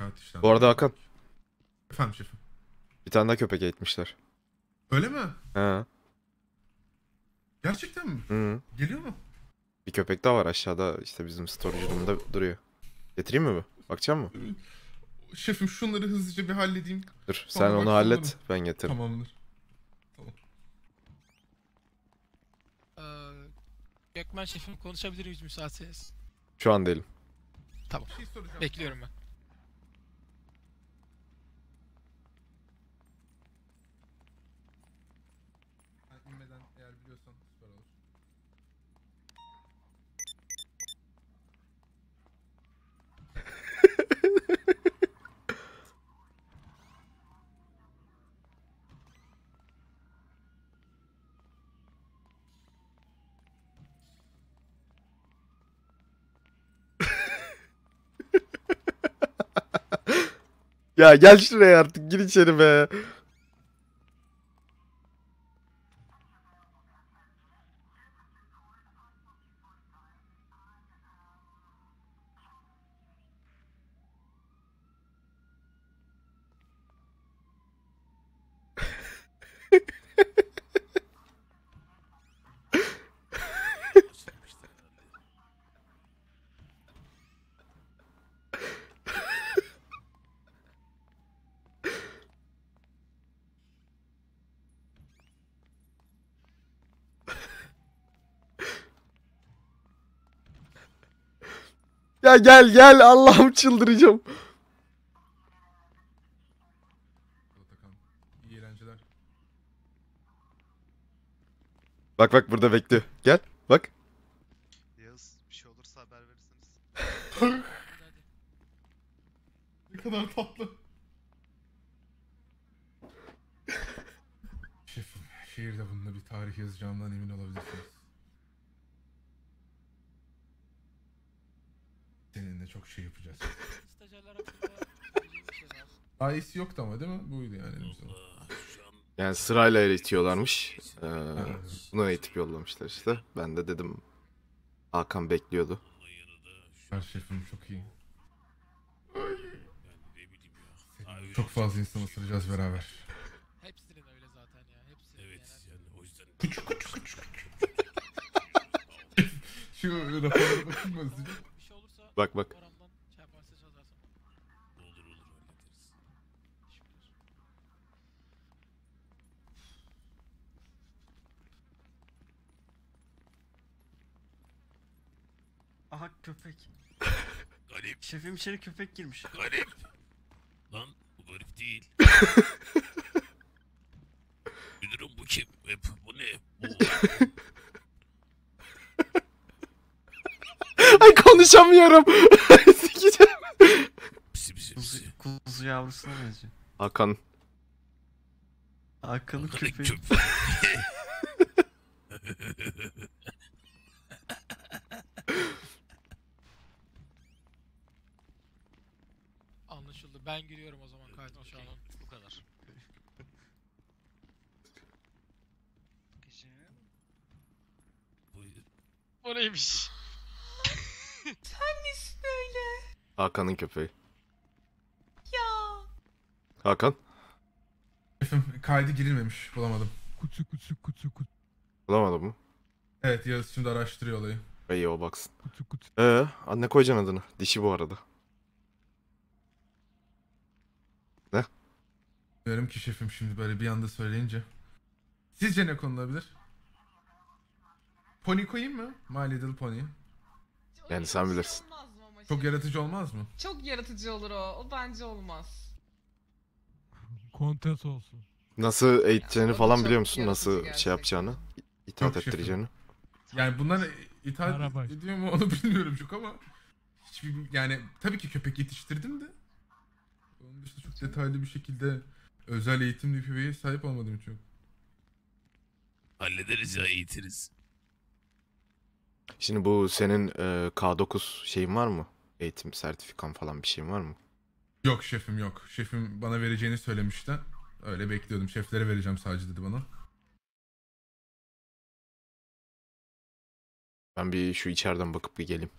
kağıt işlem. Bu arada Hakan Efendim şefim. bir tane daha köpek eğitmişler. Öyle mi? He. Gerçekten mi? Hı. Geliyor mu? Bir köpek daha var aşağıda işte bizim storage room'da duruyor. Getireyim mi bu? Bakacak mı? Şefim şunları hızlıca bir halledeyim. Dur sen Sonra onu baksana hallet bana. ben getiririm. Tamamdır. Ee, Gökmen şefim konuşabilir miyiz müsaitseniz? Şu an değilim. Bir şey soracağım. Bekliyorum. Ben Ya gel şuraya artık gir içeri be. Ya gel gel Allah'ım çıldıracağım. Atakan. İyi eğlenceler. Bak bak burada bekliyor. Gel bak. Yağız bir şey olursa haber verirsiniz. Ne kadar tatlı. Şefim, şehirde bununla bir tarih yazacağımdan emin olabilirsiniz. Seninle çok şey yapacağız. Stajyerler hakkında söyleyeceğim bir şey var. Daha iyisi yoktu ama değil mi? Buydu yani elimizde. Yani sırayla eğitiyorlarmış. Ee, bunu eğitip yollamışlar işte. Ben de dedim Hakan bekliyordu. Her şefim çok iyi. Çok fazla insan ısıracağız beraber. Hepsinin öyle zaten ya. Hepsinin Evet yani o yüzden Küçük küçük küçük küçük. Şu raporlara bakayım mı? Bak bak. Şey. Aha köpek. Garip Şefim içeri köpek girmiş. garip. Lan bu garip değil. Müdürüm bu kim? Bu ne? Bu Ay konuşamıyorum. Sikeceğim. pisi pisi pisi. Kuzu, kuzu yavrusuna benziyor. Hakan Hakan'ın köpeği. Anlaşıldı. Ben giriyorum o zaman kaydı an. Bu kadar. Bu O neymiş? Hakan'ın köpeği. Ya. Hakan Şefim kaydı girilmemiş. Bulamadım. bulamadın mı? Evet Yağız şimdi araştırıyor olayı. İyi o baksın. Ee, anne koyacaksın adını. Dişi bu arada. Diyorum ki şefim şimdi böyle bir anda söyleyince. Sizce ne konulabilir? Pony koyayım mı? My Little Pony. Yani sen bilirsin. Olmaz mı ama Çok yaratıcı olmaz mı? Çok yaratıcı olur o. O bence olmaz. Kontes olsun. Nasıl eğiteceğini o da falan çok biliyor musun? yaratıcı Nasıl gerçekten. şey yapacağını? İtaat Yok şefim. ettireceğini. Yani bundan itaat Merhaba. ediyor mu onu bilmiyorum çok ama hiçbir yani tabii ki köpek yetiştirdim de onun dışında çok detaylı bir şekilde özel eğitimli bir köpeğe sahip olmadığım için. hallederiz ya eğitiriz. Şimdi bu senin e, K9 şeyin var mı? Eğitim sertifikan falan bir şeyin var mı? Yok şefim yok. Şefim bana vereceğini söylemişti. Öyle bekliyordum. Şeflere vereceğim sadece dedi bana. Ben bir şu içeriden bakıp bir geleyim.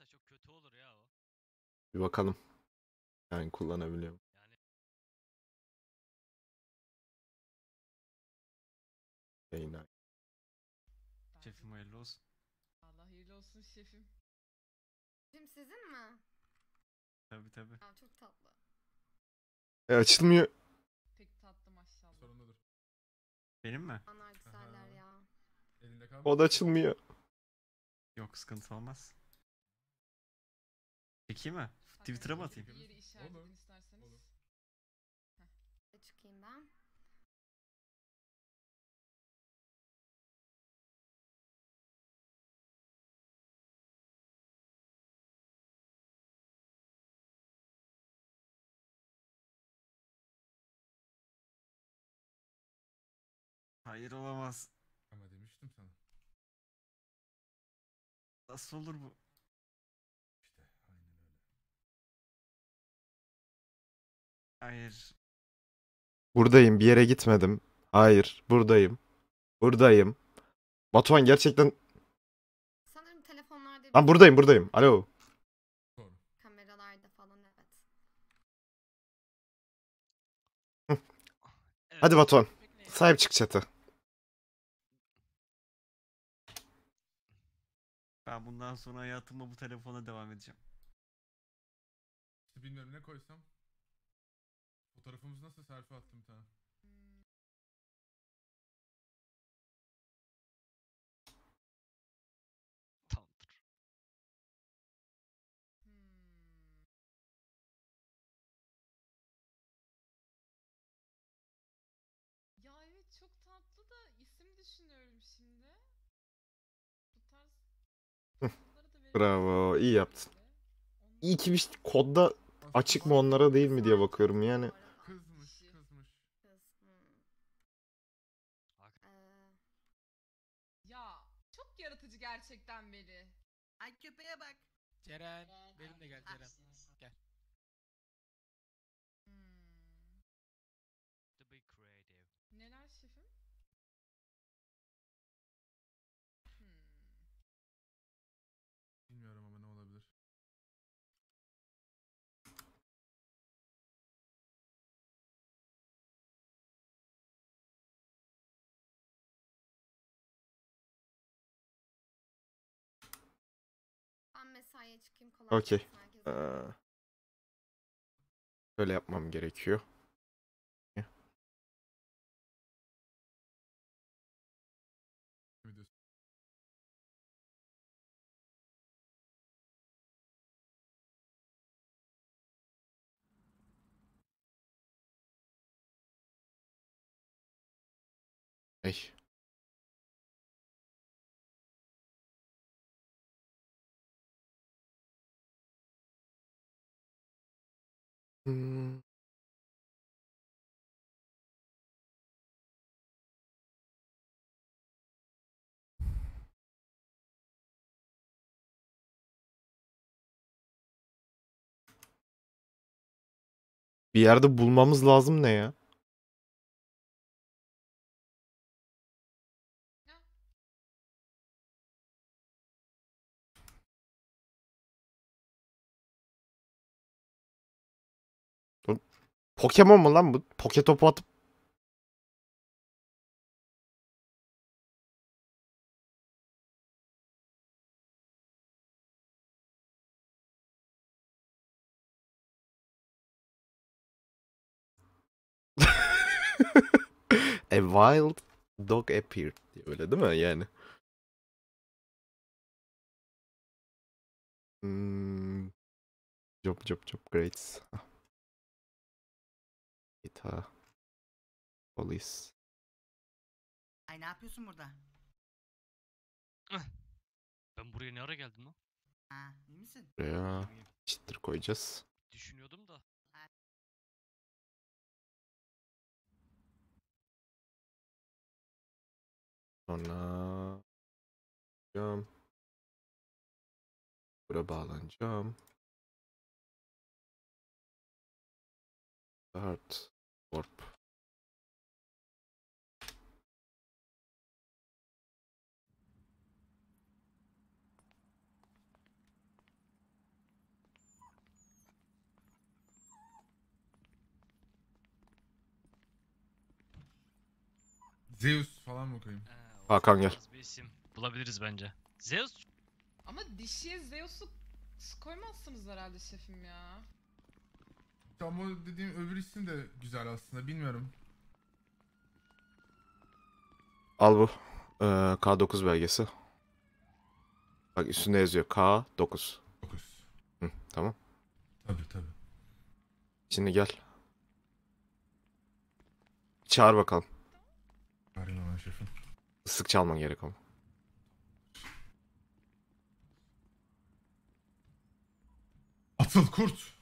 Ya kötü olur ya o. Bir bakalım. Yani kullanabiliyor? Yani Yayına. Şefim hayırlı olsun. Allah hayırlı olsun şefim. Şefim sizin mi? Tabi tabi. Aa, çok tatlı. E açılmıyor. Pek tatlı maşallah. Sorunludur. Benim mi? Onlar güzeller ya. Elinde kalmış. O da açılmıyor. Yok sıkıntı olmaz. Çekeyim mi? Twitter'a mı atayım? Bir yeri işaret Olur, edin isterseniz. olur. Bir Çıkayım ben. Hayır olamaz. Ama demiştim sana. Nasıl olur bu? İşte aynen öyle. Hayır. Buradayım. Bir yere gitmedim. Hayır. Buradayım. Buradayım. Batuhan gerçekten... Sanırım telefonlarda Lan buradayım buradayım. Alo. Kameralarda falan evet. Hadi Batuhan. Sahip çık chat'e. Ben bundan sonra hayatıma bu telefona devam edeceğim. İşte bilmiyorum ne koysam. Fotoğrafımız nasıl selfie attım bir tane. Tamamdır. hmm. Ya evet çok tatlı da isim düşünüyorum şimdi. Bu tarz da Bravo, iyi yaptın. İyi ki bir kodda açık mı onlara değil mi diye bakıyorum yani. Bu arada. Kızmış Kişi. kızmış. Kız. Hmm. Hak- Ee, Ya çok yaratıcı gerçekten Veli. Ay köpeğe bak. Ceren. Benim de gel Ceren. Okey. Ee, Böyle yapmam gerekiyor. Bir yerde bulmamız lazım ne ya? Pokemon mu lan bu? Poke topu atıp A wild dog appeared öyle değil mi yani? Hmm. Job job job grades. Data. Police. Ay ne yapıyorsun burada? Ben buraya ne ara geldim lan? Ha iyi misin? Buraya cheater koyacağız. Düşünüyordum da. Sonra bağlanacağım. Buraya bağlanacağım. Start Zeus falan mı koyayım? Ee, Hakan gel. Bir isim bulabiliriz bence. Zeus Ama dişiye Zeus'u koymazsınız herhalde şefim ya. Tam o dediğim öbür isim de güzel aslında bilmiyorum. Al bu. Ee, K9 belgesi. Bak üstünde yazıyor K9. 9. Hı, tamam. Tabi tabi. Şimdi gel. Çağır bakalım. Sık çalman gerek ama. Atıl kurt.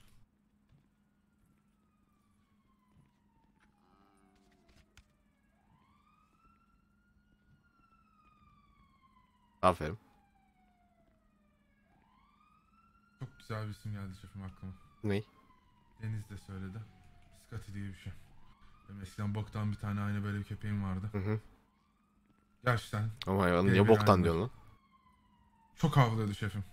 Aferin. Çok güzel bir isim geldi şefim aklıma. Ney? Deniz de söyledi. Scotty diye bir şey. Benim eskiden boktan bir tane aynı böyle bir köpeğim vardı. Hı hı. Gerçekten Ama hayvan niye boktan diyorsun lan? çok havlıyordu şefim.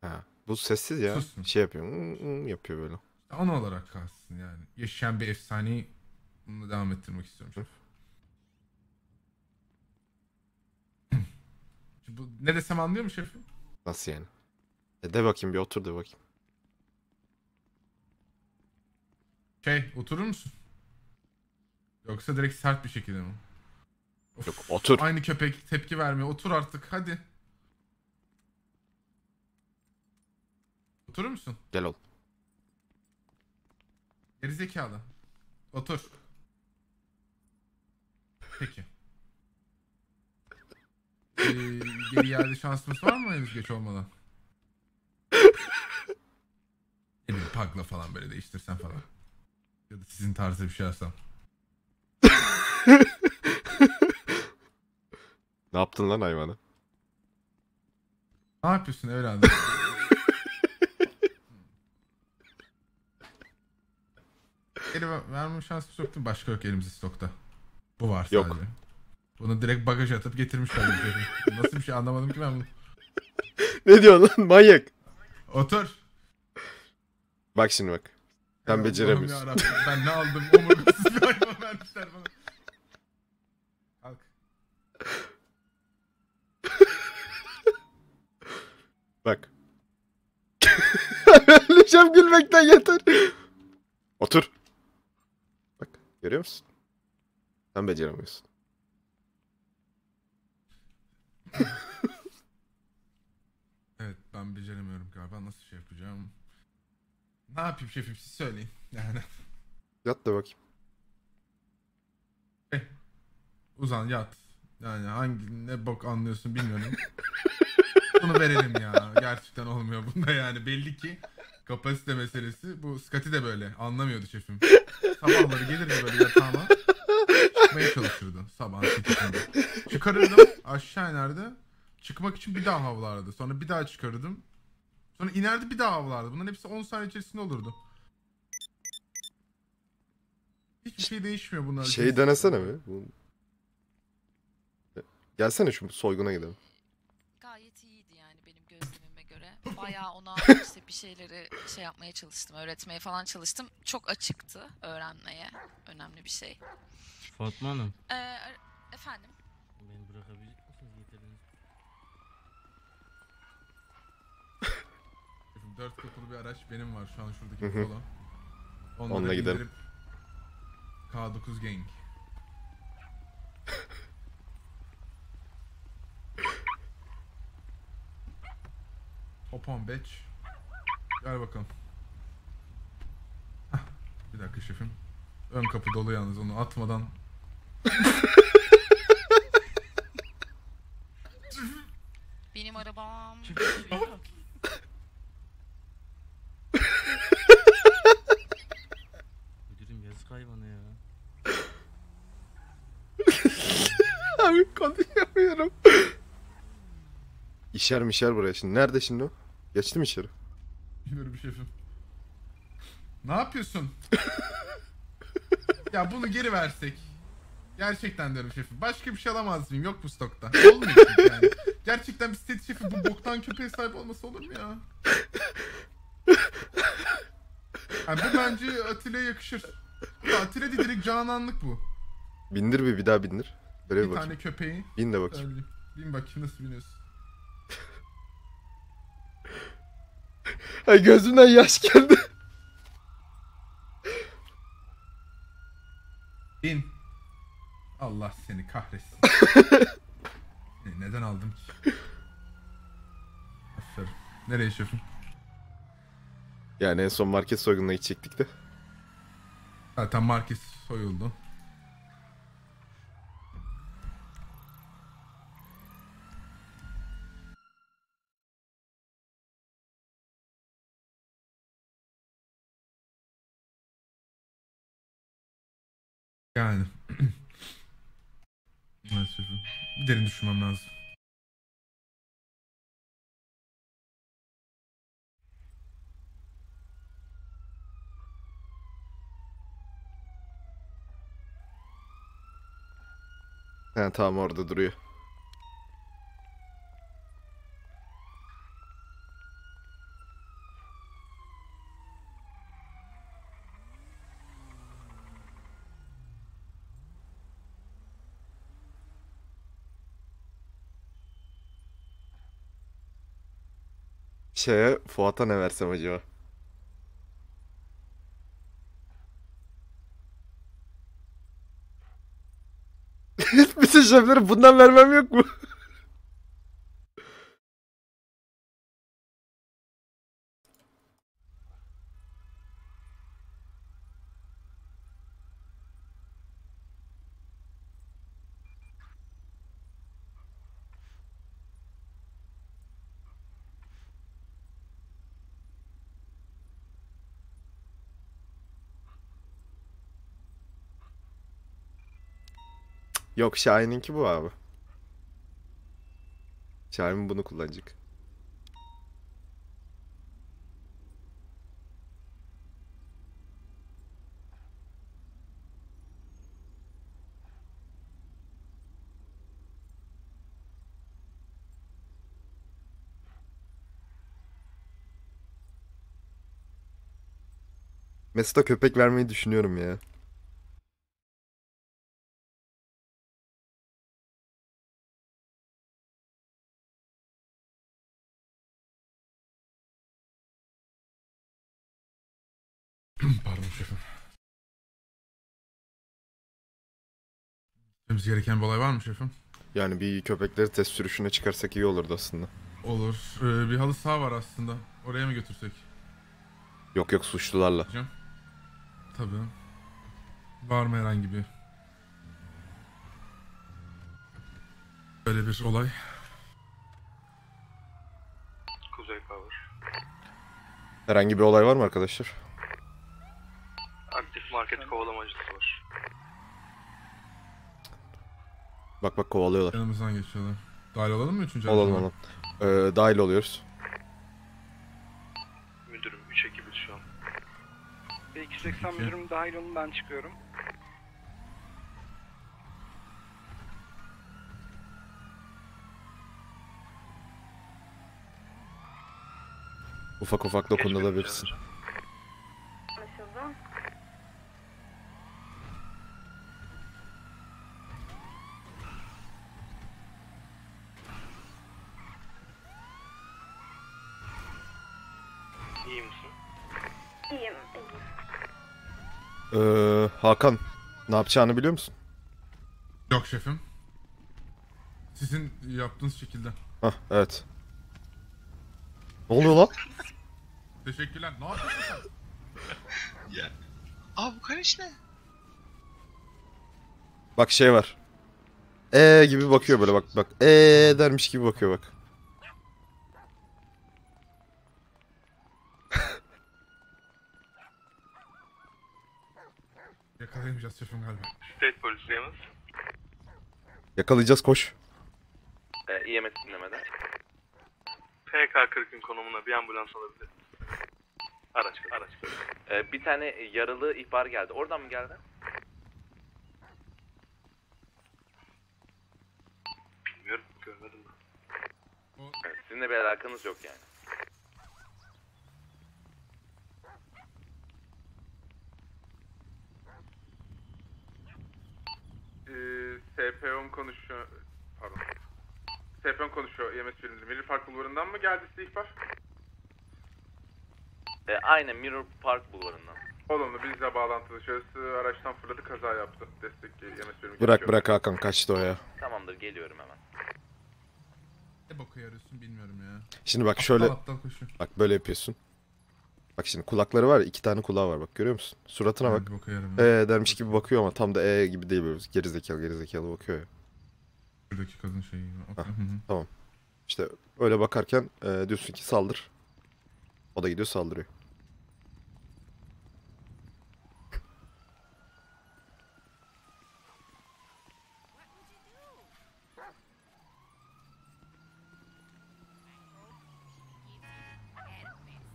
Ha. Bu sessiz ya. Sus mu? Şey yapıyor. hı hı yapıyor böyle. Ana olarak kalsın yani. Yaşayan bir efsaneyi bunu devam ettirmek istiyorum şef. Bu, ne desem anlıyor mu şefim? Nasıl yani? E de bakayım bir otur de bakayım. Şey oturur musun? Yoksa direkt sert bir şekilde mi? Yok, otur. Aynı köpek tepki vermiyor. Otur artık hadi. Oturur musun? Gel oğlum. Gerizekalı. Otur. Peki. Ee, geri iade şansımız var mı henüz geç olmadan? Bileyim pagla falan böyle değiştirsen falan. Ya da sizin tarzda bir şey alsam. Ne yaptın lan hayvana? Ne yapıyorsun evladım? Geri ver- verme şansı yoktu. Başka yok elimizde stokta. Bu var Yok. sadece. Bunu direkt bagaja atıp getirmişler. Nasıl bir şey anlamadım ki ben bunu. ne diyorsun lan manyak? Otur. Bak şimdi bak. Sen Allah'ım beceremiyorsun. yarabbim, Ben ne aldım? Omurgasız bir hayvan vermişler bana. Bak. Öleceğim gülmekten yeter. Otur. Bak görüyor musun? Sen beceremiyorsun. Evet ben beceremiyorum galiba. Nasıl şey yapacağım? Ne yapayım şefim siz söyleyin. Yani Yat da bakayım. uzan yat. Yani hangi ne bok anlıyorsun bilmiyorum. Bunu verelim ya. Gerçekten olmuyor bunda yani. Belli ki kapasite meselesi. Bu Scotty de böyle. Anlamıyordu şefim. Sabahları gelirdi böyle yatağıma. Çıkmaya çalışırdı. Sabah 8'inde. Çıkarırdım. Aşağı inerdi. Çıkmak için bir daha havlardı. Sonra bir daha çıkarırdım. Sonra inerdi bir daha havlardı. Bunların hepsi 10 saniye içerisinde olurdu. Hiçbir şey değişmiyor bunlar. Şeyi denesene mi? Gelsene şu soyguna gidelim. Bayağı ona işte bir şeyleri şey yapmaya çalıştım, öğretmeye falan çalıştım. Çok açıktı öğrenmeye. Önemli bir şey. Fatma Hanım. Ee, efendim? Beni bırakabilecek misiniz getirdiniz? Dört kapılı bir araç benim var şu an şuradaki Hı hı. polo. Onunla, gidelim. indirip K9 gang. Hop on bitch. Gel bakalım. Hah, Bir dakika şefim. Ön kapı dolu yalnız onu atmadan. Benim arabam. Müdürüm yazık hayvana ya. Abi konuşamıyorum. İşer mişer buraya şimdi. Nerede şimdi o? Geçti mi içeri? Bilmiyorum şefim. Ne yapıyorsun? ya bunu geri versek. Gerçekten diyorum şefim. Başka bir şey alamaz mıyım? Yok bu stokta. Olmuyor çünkü yani. Gerçekten bir state şefi bu boktan köpeğe sahip olması olur mu ya? Yani bu bence Atilla'ya yakışır. Ya Atilla değil direkt cananlık bu. Bindir bir bir daha bindir. Böyle bir bir bakayım. tane köpeği Bin de bakayım. Bin bakayım nasıl biniyorsun. Ay gözümden yaş geldi. Bin. Allah seni kahretsin. Seni Neden aldım ki? Aferin. Nereye şefim? Yani en son market soygununa gidecektik de. Zaten market soyuldu. Yani. Bir derin düşünmem lazım. He tamam orada duruyor. Şeye Fuat'a ne versem acaba? Bütün şefleri bundan vermem yok mu? Yok Şahin'inki bu abi. Şahin bunu kullanacak. Mesut'a köpek vermeyi düşünüyorum ya. Gitmemiz gereken bir olay var mı şefim? Yani bir köpekleri test sürüşüne çıkarsak iyi olurdu aslında. Olur. Ee, bir halı saha var aslında. Oraya mı götürsek? Yok yok suçlularla. Tabii. Var mı herhangi bir... Böyle bir olay. Kuzey Power. Herhangi bir olay var mı arkadaşlar? Aktif market kovalamacısı var. Bak bak kovalıyorlar. Yanımızdan geçiyorlar. Dahil olalım mı üçüncü Olalım olalım. Ee, dahil oluyoruz. Müdürüm 3 ekibiz şu an. Peki. müdürüm dahil olun ben çıkıyorum. Ufak ufak dokunulabilirsin. Anlaşıldı. İyi misin? İyiyim, iyiyim. Ee, Hakan ne yapacağını biliyor musun? Yok şefim. Sizin yaptığınız şekilde. Hah evet. Ne oluyor lan? Teşekkürler. Ne yapıyorsun sen? Aa bu karış ne? Bak şey var. Ee gibi bakıyor böyle bak bak. Ee dermiş gibi bakıyor bak. Yakalayamayacağız şefim galiba. State polisi yalnız. Yakalayacağız koş. Ee, EMS dinlemede. PK-40'ın konumuna bir ambulans alabilir. Araç, araç. Ee, bir tane yaralı ihbar geldi. Oradan mı geldi? Bilmiyorum, görmedim ben. Evet, sizinle bir alakanız yok yani. Ee, SP10 konuşuyor. Pardon. SP10 konuşuyor yemek filminde. Milli Park Bulvarı'ndan mı geldi size ihbar? E, aynen Mirror Park bulvarından. Olumlu bizle bağlantılı şahısı araçtan fırladı kaza yaptı. Destek yemek filmi Bırak bırak Hakan kaçtı o ya. Tamamdır geliyorum hemen. Ne yarıyorsun bilmiyorum ya. Şimdi bak şöyle Aptal aptal koşuyor. bak böyle yapıyorsun. Bak şimdi kulakları var ya, iki tane kulağı var bak görüyor musun? Suratına bak. Yarım. Ee dermiş gibi bakıyor ama tam da ee gibi değil böyle gerizekalı gerizekalı bakıyor ya. Şuradaki kadın şeyi. Hah. hı. İşte öyle bakarken e, diyorsun ki saldır. O da gidiyor saldırıyor.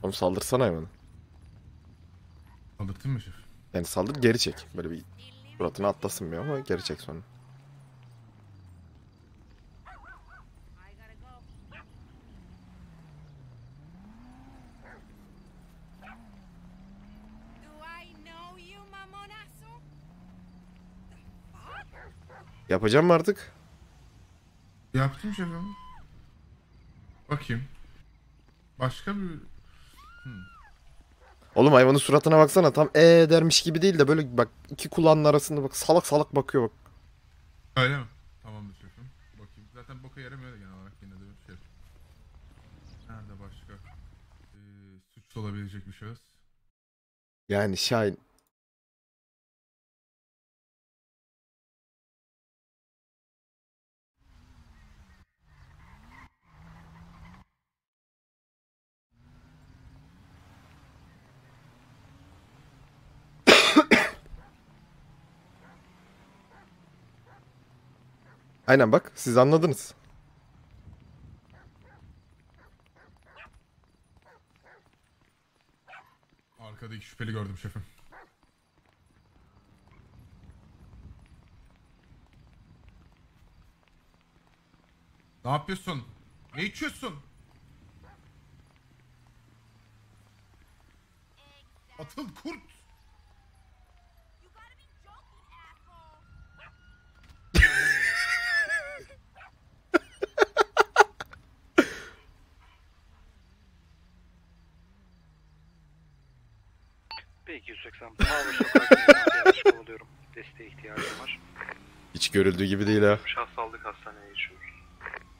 Oğlum saldırsana hayvanı. Aldırttın mı şef? Yani saldır geri çek. Böyle bir suratına atlasın bir ama geri çek sonra. Yapacağım mı artık? Yaptım şefim. Bakayım. Başka bir... Oğlum hayvanın suratına baksana tam ee dermiş gibi değil de böyle bak iki kulağının arasında bak salak salak bakıyor bak. Öyle mi? Tamamdır şefim. Bakayım. Zaten boka yaramıyor da genel olarak yine de bir şey. Nerede başka? Ee, suçlu olabilecek bir şahıs. Yani Şahin Aynen bak siz anladınız. Arkada iki şüpheli gördüm şefim. Ne yapıyorsun? Ne içiyorsun? Atıl kurt! Peki 180. Mavi sokaklarından yanlış kovalıyorum. Desteğe ihtiyacım var. Hiç görüldüğü gibi değil ha. Şahsı aldık hastaneye geçiyoruz.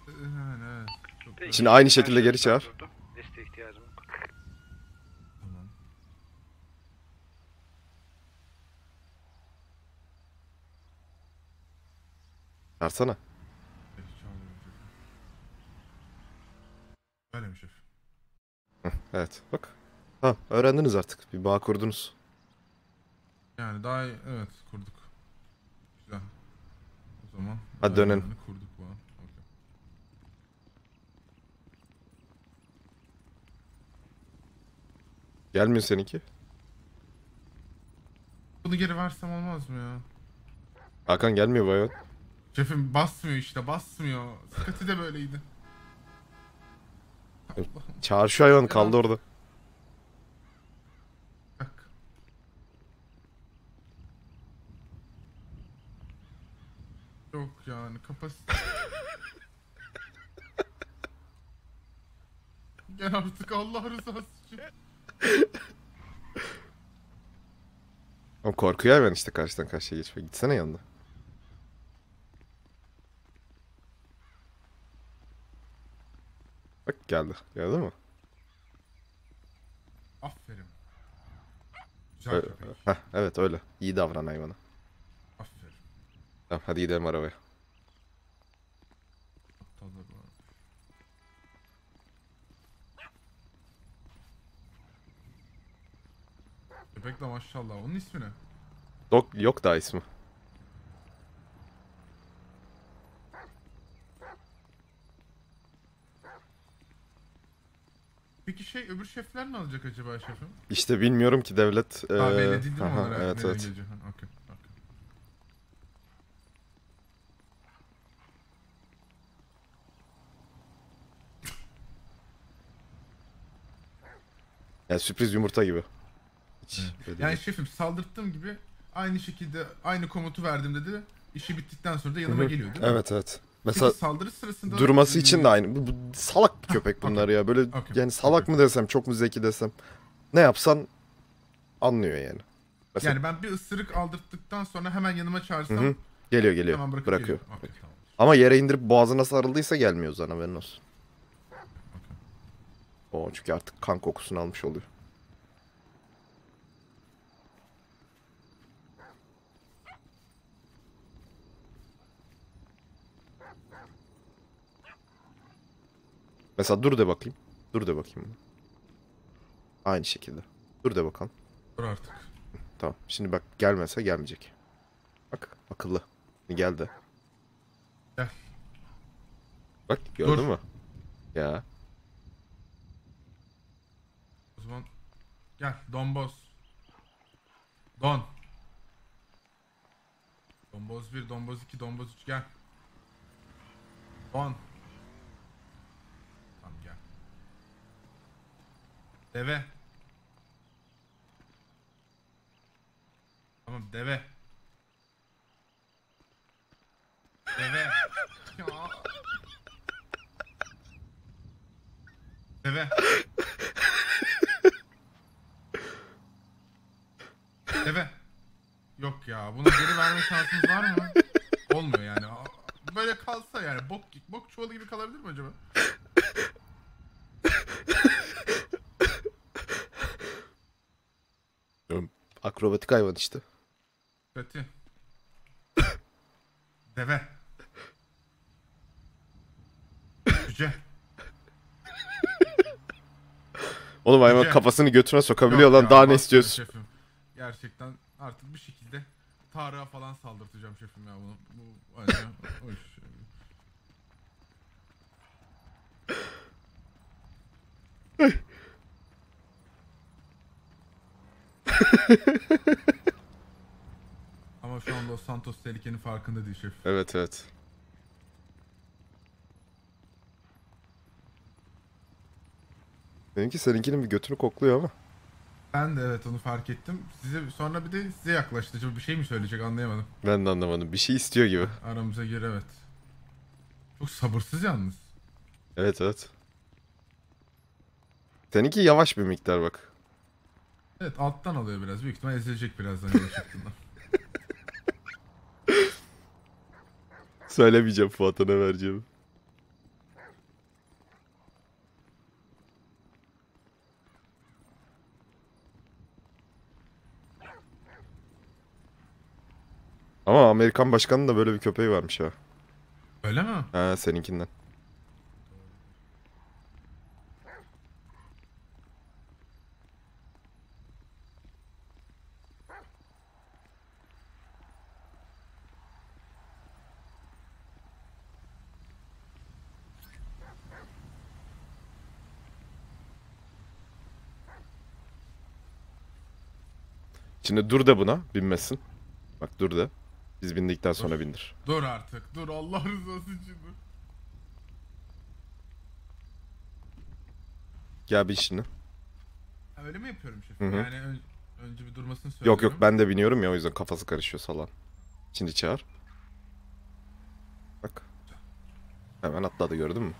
Yani evet. Çok Peki, Şimdi aynı şekilde geri çağır. Desteğe ihtiyacım yok. Tamam. Çağırsana. Peki, çağırıyorum şefim. Öyle mi şef? Evet bak. Tamam öğrendiniz artık. Bir bağ kurdunuz. Yani daha iyi- evet kurduk. Güzel. O zaman. Hadi dönelim. iyelerini Kurduk bu an. Okey. Gelmiyor seninki. Bunu geri versem olmaz mı ya? Hakan gelmiyor hayvan. Şefim basmıyor işte basmıyor. Sıkıntı da böyleydi. Çağır şu hayvanı kaldı orada. bak. Yok yani kapasite. Gel artık Allah rızası için. Ama korkuyor hayvan işte karşıdan karşıya geçmek. Gitsene yanına. Bak geldi. Geldi mi? Aferin. Güzel köpek. Heh, evet öyle. İyi davran hayvana. Tamam hadi gidelim arabaya. Bu. Köpek de maşallah. Onun ismi ne? Dok yok daha ismi. Peki şey öbür şefler ne alacak acaba şefim? İşte bilmiyorum ki devlet. Ha eee, belli değil mi onlara? Evet evet. gelecek? Ha, okey, okey. Yani sürpriz yumurta gibi. Hiç Evet. Yani şefim saldırttığım gibi aynı şekilde aynı komutu verdim dedi. işi bittikten sonra da yanıma geliyor değil mi? Evet evet. Peki Mesela saldırı sırasında durması e, için de aynı. Bu, bu salak bir köpek bunlar ya. Böyle okey, yani salak mı desem, çok mu zeki desem. Ne yapsan anlıyor yani. Mesela Yani ben bir ısırık aldırttıktan sonra hemen yanıma çağırsam hı. geliyor geliyor. bırakıp Bırakıyor. geliyor. Okey, tamam. Ama yere indirip boğazına sarıldıysa gelmiyor sana haberin olsun. O çünkü artık kan kokusunu almış oluyor. Mesela dur de bakayım. Dur de bakayım. Aynı şekilde. Dur de bakalım. Dur artık. Tamam. Şimdi bak gelmese gelmeyecek. Bak akıllı. Geldi. Gel. Bak gördün Dur. mü? Ya. O zaman gel Donboz. Don. Donboz 1, Donboz 2, Donboz 3 gel. Don. Tamam gel. Deve. Tamam deve. Deve. Ya. Deve. Deve. Yok ya. Buna geri verme şansımız var mı? Olmuyor yani. Böyle kalsa yani bok bok çuvalı gibi kalabilir mi acaba? Akrobatik hayvan işte. Kötü. Deve. Cüce. Oğlum hayvan kafasını götüne sokabiliyor Yok lan ya, daha ne istiyorsun? Şefim. Gerçekten artık bir şekilde Tarık'a falan saldırtacağım şefim ya bunu. Bu o iş. Ama şu anda o Santos tehlikenin farkında değil şef. Evet evet. Benimki seninkinin bir götünü kokluyor ama. Ben de evet onu fark ettim. Size sonra bir de size yaklaştı. Acaba bir şey mi söyleyecek anlayamadım. Ben de anlamadım. Bir şey istiyor gibi. Aramıza gir evet. Çok sabırsız yalnız. Evet evet. Seninki yavaş bir miktar bak. Evet alttan alıyor biraz. Büyük ihtimal ezilecek birazdan yola çıktığında. Söylemeyeceğim Fuat'a ne vereceğimi. Ama Amerikan başkanının da böyle bir köpeği varmış ha. Öyle mi? Ha seninkinden. Şimdi dur da buna binmesin. Bak dur da. Biz bindikten sonra bindir. Dur artık. Dur Allah rızası için dur. Gel bin şimdi. Ha, öyle mi yapıyorum şefim? Hı hı. Yani ön- önce bir durmasını söylüyorum. Yok yok ben de biniyorum ya o yüzden kafası karışıyor salan. Şimdi çağır. Bak. Hemen atladı gördün mü?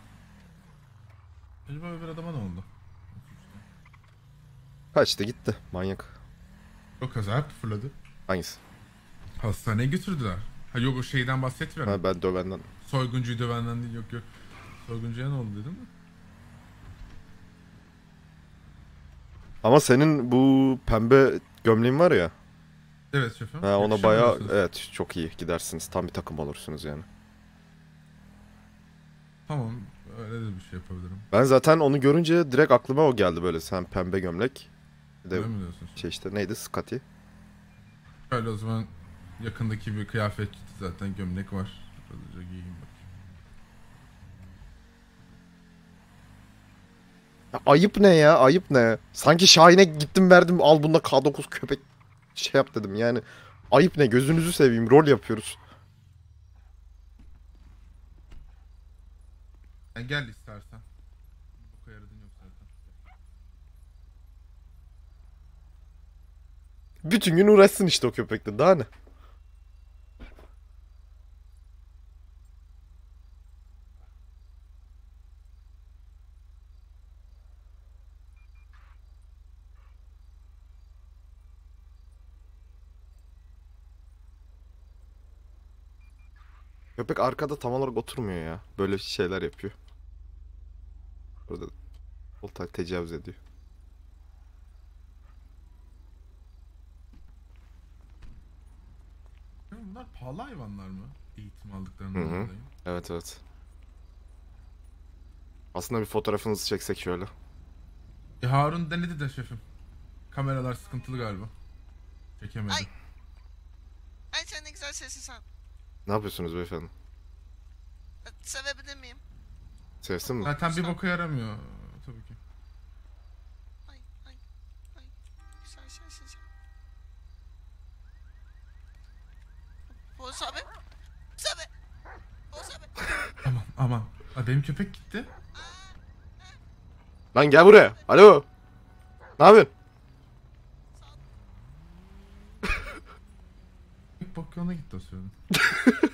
Acaba öbür adama ne oldu? Kaçtı gitti manyak. Yok kaza yaptı fırladı. Hangisi? Hastaneye götürdüler. Ha yok o şeyden bahsetmiyorum. Ha ben dövenden. Soyguncuyu dövenden değil yok yok. Soyguncuya ne oldu dedim mi? Ama senin bu pembe gömleğin var ya. Evet şefim. Ha ona diyorsunuz. evet çok iyi gidersiniz. Tam bir takım olursunuz yani. Tamam öyle de bir şey yapabilirim. Ben zaten onu görünce direkt aklıma o geldi böyle sen pembe gömlek. Bir de Öyle mi diyorsun? şey işte neydi Scotty. Şöyle o zaman yakındaki bir kıyafetçi zaten gömlek var. Hızlıca giyeyim bakayım. Ya ayıp ne ya ayıp ne? Sanki Şahin'e gittim verdim al bunda K9 köpek şey yap dedim yani. Ayıp ne gözünüzü seveyim rol yapıyoruz. Sen gel istersen. Bu yaradın yok zaten. Bütün gün uğraşsın işte o köpekle daha ne? Köpek arkada tam olarak oturmuyor ya. Böyle şeyler yapıyor. Burada oltay tecavüz ediyor. Bunlar pahalı hayvanlar mı? Eğitim Hı aldıklarından hı. dolayı. Evet evet. Aslında bir fotoğrafınızı çeksek şöyle. E Harun denedi de şefim. Kameralar sıkıntılı galiba. Çekemedi. Ay. Ay sen ne güzel sesin sen. Ne yapıyorsunuz beyefendi? Sevebilir miyim? Sevsin mi? Zaten bir boka yaramıyor tabii ki. Ay ay ay. Güzel sesin sen. Polis abi. Polis abi. Polis abi. Aman aman. Aa, benim köpek gitti. Lan gel buraya. Alo. Ne yapıyorsun? Bok yoluna gitti o sırada.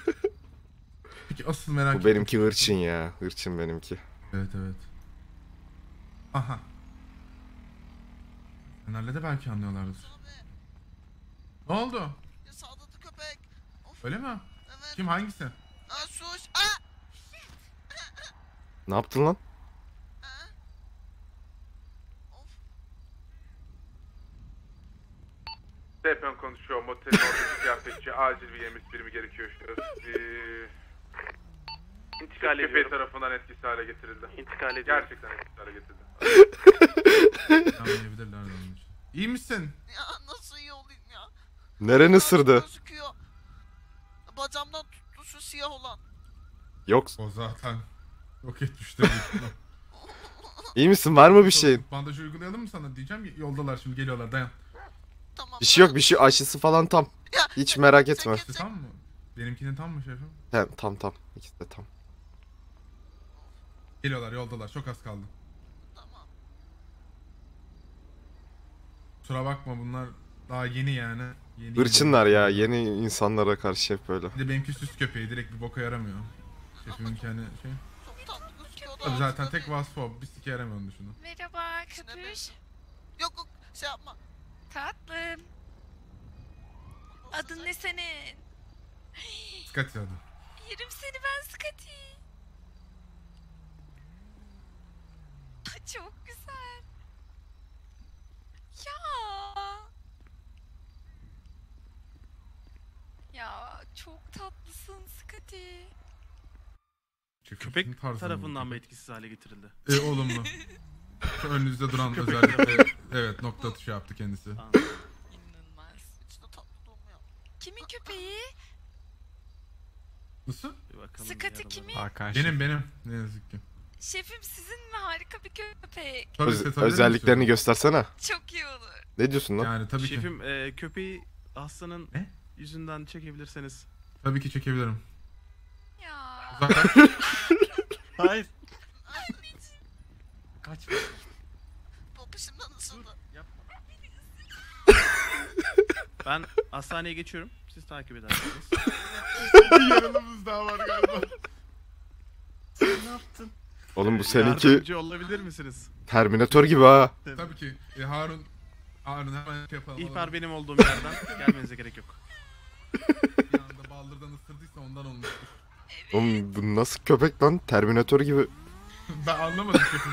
Peki asıl merak Bu benimki hırçın ya. Hırçın benimki. Evet evet. Aha. Fenerle de belki anlıyorlardır. Ne oldu? Ya saldırdı köpek. Of. Öyle mi? Evet. Kim hangisi? Aa sus. Aa. Ne yaptın lan? Depen konuşuyor. Motelin oradaki kıyafetçi. Acil bir yemek birimi gerekiyor. Ee, İntikal köpeği ediyorum. tarafından etkisiz hale getirildi. İntikal ediyorum. Gerçekten etkisiz hale getirildi. Anlayabilirler onun için. İyi misin? Ya nasıl iyi olayım ya? Nereni ısırdı? Gözüküyor. Bacağımdan tuttu şu siyah olan. Yok. O zaten yok etmiştir. İyi misin? Var mı bir şeyin? Bandaj uygulayalım mı sana diyeceğim. Yoldalar şimdi geliyorlar dayan. Bir şey yok bir şey aşısı falan tam. Hiç merak etme. Tam mı? Benimkinin tam mı şefim? He, tam tam. İkisi de tam. Geliyorlar yoldalar çok az kaldı. Kusura bakma bunlar daha yeni yani. Yeni Hırçınlar ya. Yeni insanlara karşı hep böyle. Bir de benimki süs köpeği direkt bir boka yaramıyor. Şefiminki hani şey. Da. Tabii zaten tek vasfı o. Bir sike yaramıyor onun dışında. Merhaba köpüş. Yok yok şey yapma. Tatlım. Adın ne senin? Scotty adı. Yerim seni ben Scotty. Çok güzel. Ya. Ya çok tatlısın Scotty. Köpek Tarafından mı etkisiz hale getirildi? E, olumlu. Şu önünüzde duran özellikle evet nokta atışı yaptı kendisi. İnanılmaz. İçinde tatlı durmuyor. Kimin köpeği? Nasıl? Bir bakalım. Scotty kimin? Benim benim ne yazık ki. Şefim sizin mi? Harika bir köpek. Tabii, Öz- setabilir özelliklerini misin? göstersene. Çok iyi olur. Ne diyorsun lan? Yani tabii ki. Şefim e, köpeği Aslan'ın Ne? yüzünden çekebilirseniz. Tabii ki çekebilirim. Ya. Zaten Hayır. Kaçma. Bu peşimden ısırdı. Ben hastaneye geçiyorum. Siz takip edersiniz. bir yaralımız daha var galiba. ne yaptın? Oğlum bu seninki Yardımcı olabilir misiniz? Terminator gibi ha. Tabii ki. E, Harun Harun hemen şey yapalım. İhbar benim olduğum yerden gelmenize gerek yok. Bir anda baldırdan ısırdıysa ondan olmuştur. Oğlum bu nasıl köpek lan? Terminator gibi. Ben anlamadım şefim.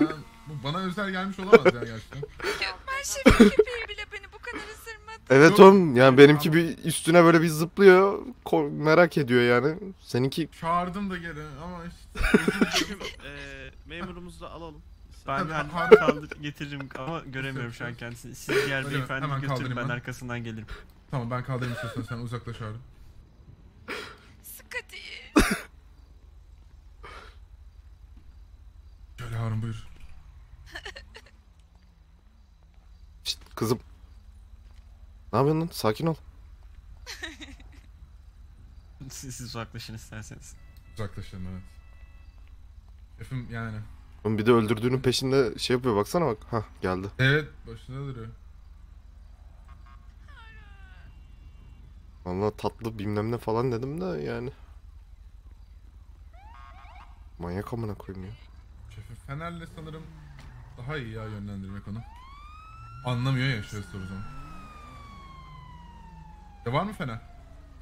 Ben, bu bana özel gelmiş olamaz ya gerçekten. Ben şefin köpeği bile beni bu kadar ısırmadı. Evet Yok. oğlum yani benimki bir üstüne böyle bir zıplıyor. Ko- merak ediyor yani. Seninki Çağırdım da geri ama işte. Şefim e, memurumuzu da alalım. Ben Harun- kaldır getiririm ama göremiyorum şu an kendisini. Siz diğer mi? beyefendi Hemen götürün kaldırayım ben ben. arkasından gelirim. tamam ben kaldırayım istiyorsan sen uzaklaş Harun. Scotty. Şöyle Harun buyur. Şşt, kızım. Ne yapıyorsun lan? Sakin ol. Siz, siz uzaklaşın isterseniz. Uzaklaşalım evet. Şefim yani. Oğlum bir de öldürdüğünün peşinde şey yapıyor baksana bak. Hah geldi. Evet başında duruyor. Vallahi tatlı bilmem ne falan dedim de yani. Manyak amına koyayım ya. Fener'le sanırım daha iyi ya yönlendirmek onu. Anlamıyor ya şöyle zaman. Ya var mı Fener?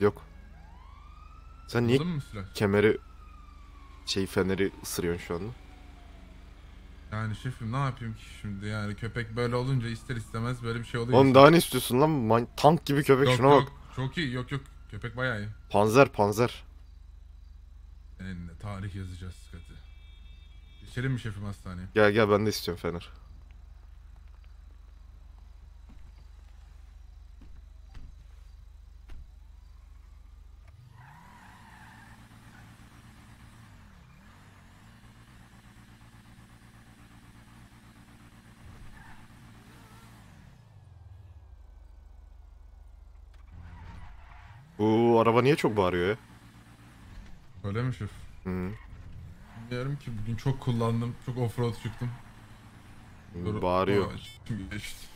Yok. Sen niye Aldın mı silah? kemeri şey feneri ısırıyorsun şu anda? Yani şefim ne yapayım ki şimdi yani köpek böyle olunca ister istemez böyle bir şey oluyor. Oğlum daha ne istiyorsun lan? Man- tank gibi köpek yok, şuna yok, bak. Çok iyi yok yok köpek bayağı iyi. Panzer panzer. Seninle tarih yazacağız Scotty. Geçelim mi şefim hastaneye? Gel gel ben de istiyorum fener. Bu araba niye çok bağırıyor ya? Öyle mi şef? Hı. Bilmiyorum ki bugün çok kullandım. Çok offroad çıktım. Dur- Bağırıyor. Şimdi geçti.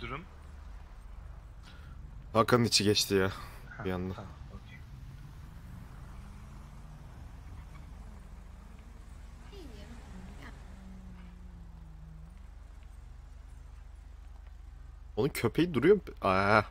Durum? Hakan'ın içi geçti ya bir anda. Onun köpeği duruyor. Aa.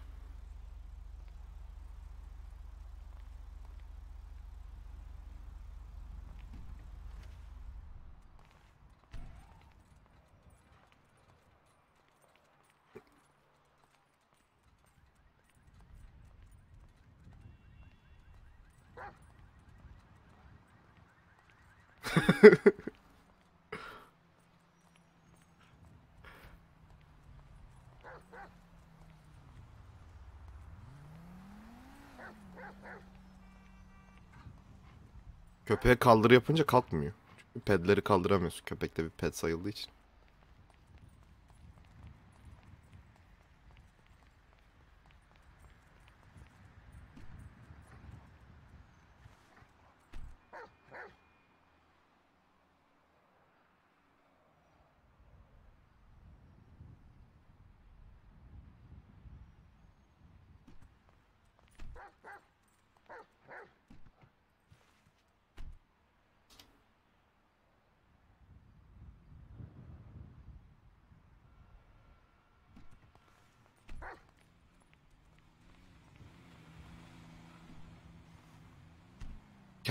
Köpeğe kaldırı yapınca kalkmıyor. Çünkü pedleri kaldıramıyorsun. Köpek de bir ped sayıldığı için.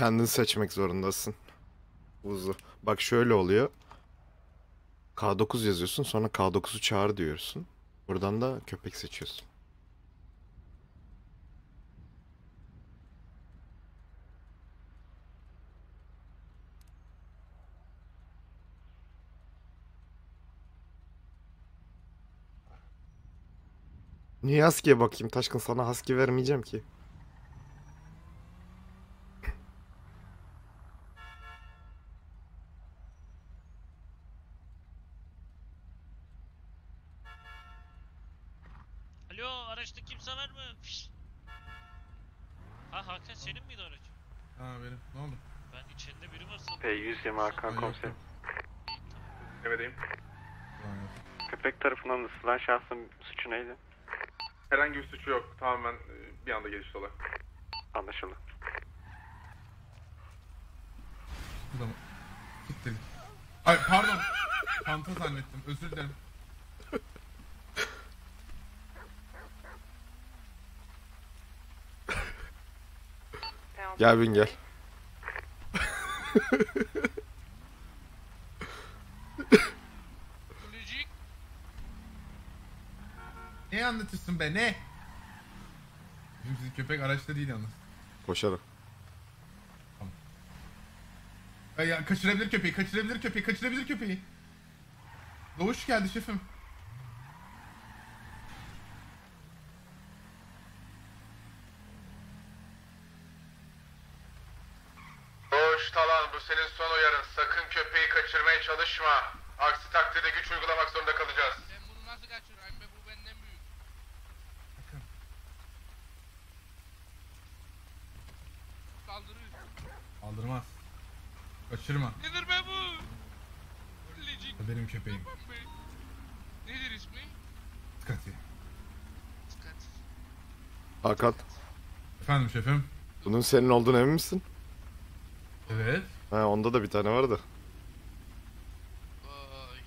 Kendin seçmek zorundasın. Uzun. Bak şöyle oluyor. K9 yazıyorsun sonra K9'u çağır diyorsun. Buradan da köpek seçiyorsun. Niye Husky'ye bakayım? Taşkın sana Husky vermeyeceğim ki. Alo araçta kimse var mı? Fiş. Ha Hakan senin miydi araç? Ha benim. Ne oldu? Ben içinde biri var sandım. P120 Hakan komiserim. Evedeyim. Köpek tarafından ısılan şahsın suçu neydi? Herhangi bir suçu yok. Tamamen e, bir anda gelişti olay. Anlaşıldı. Bu da mı? Gitti. Ay pardon. Panta zannettim. Özür dilerim. Gel bin gel. Ne anlatırsın be ne? Bizim sizin köpek araçta değil yalnız. Koşarak. Ay ya kaçırabilir köpeği, kaçırabilir köpeği, kaçırabilir köpeği. Doğuş geldi şefim. Doğuş Talan bu senin son uyarın. Sakın köpeği çalışma. Aksi takdirde güç uygulamak zorunda kalacağız. Ben bunu nasıl kaçırayım be bu benden büyük. Kaldırıyor. Aldırmaz. Kaçırma. Nedir be bu? Kulecik. Bu benim köpeğim. Tamam be. Nedir ismi? Scotty. Skat. Hakan. Efendim şefim. Bunun senin olduğunu emin misin? Evet. Ha onda da bir tane vardı. Ay.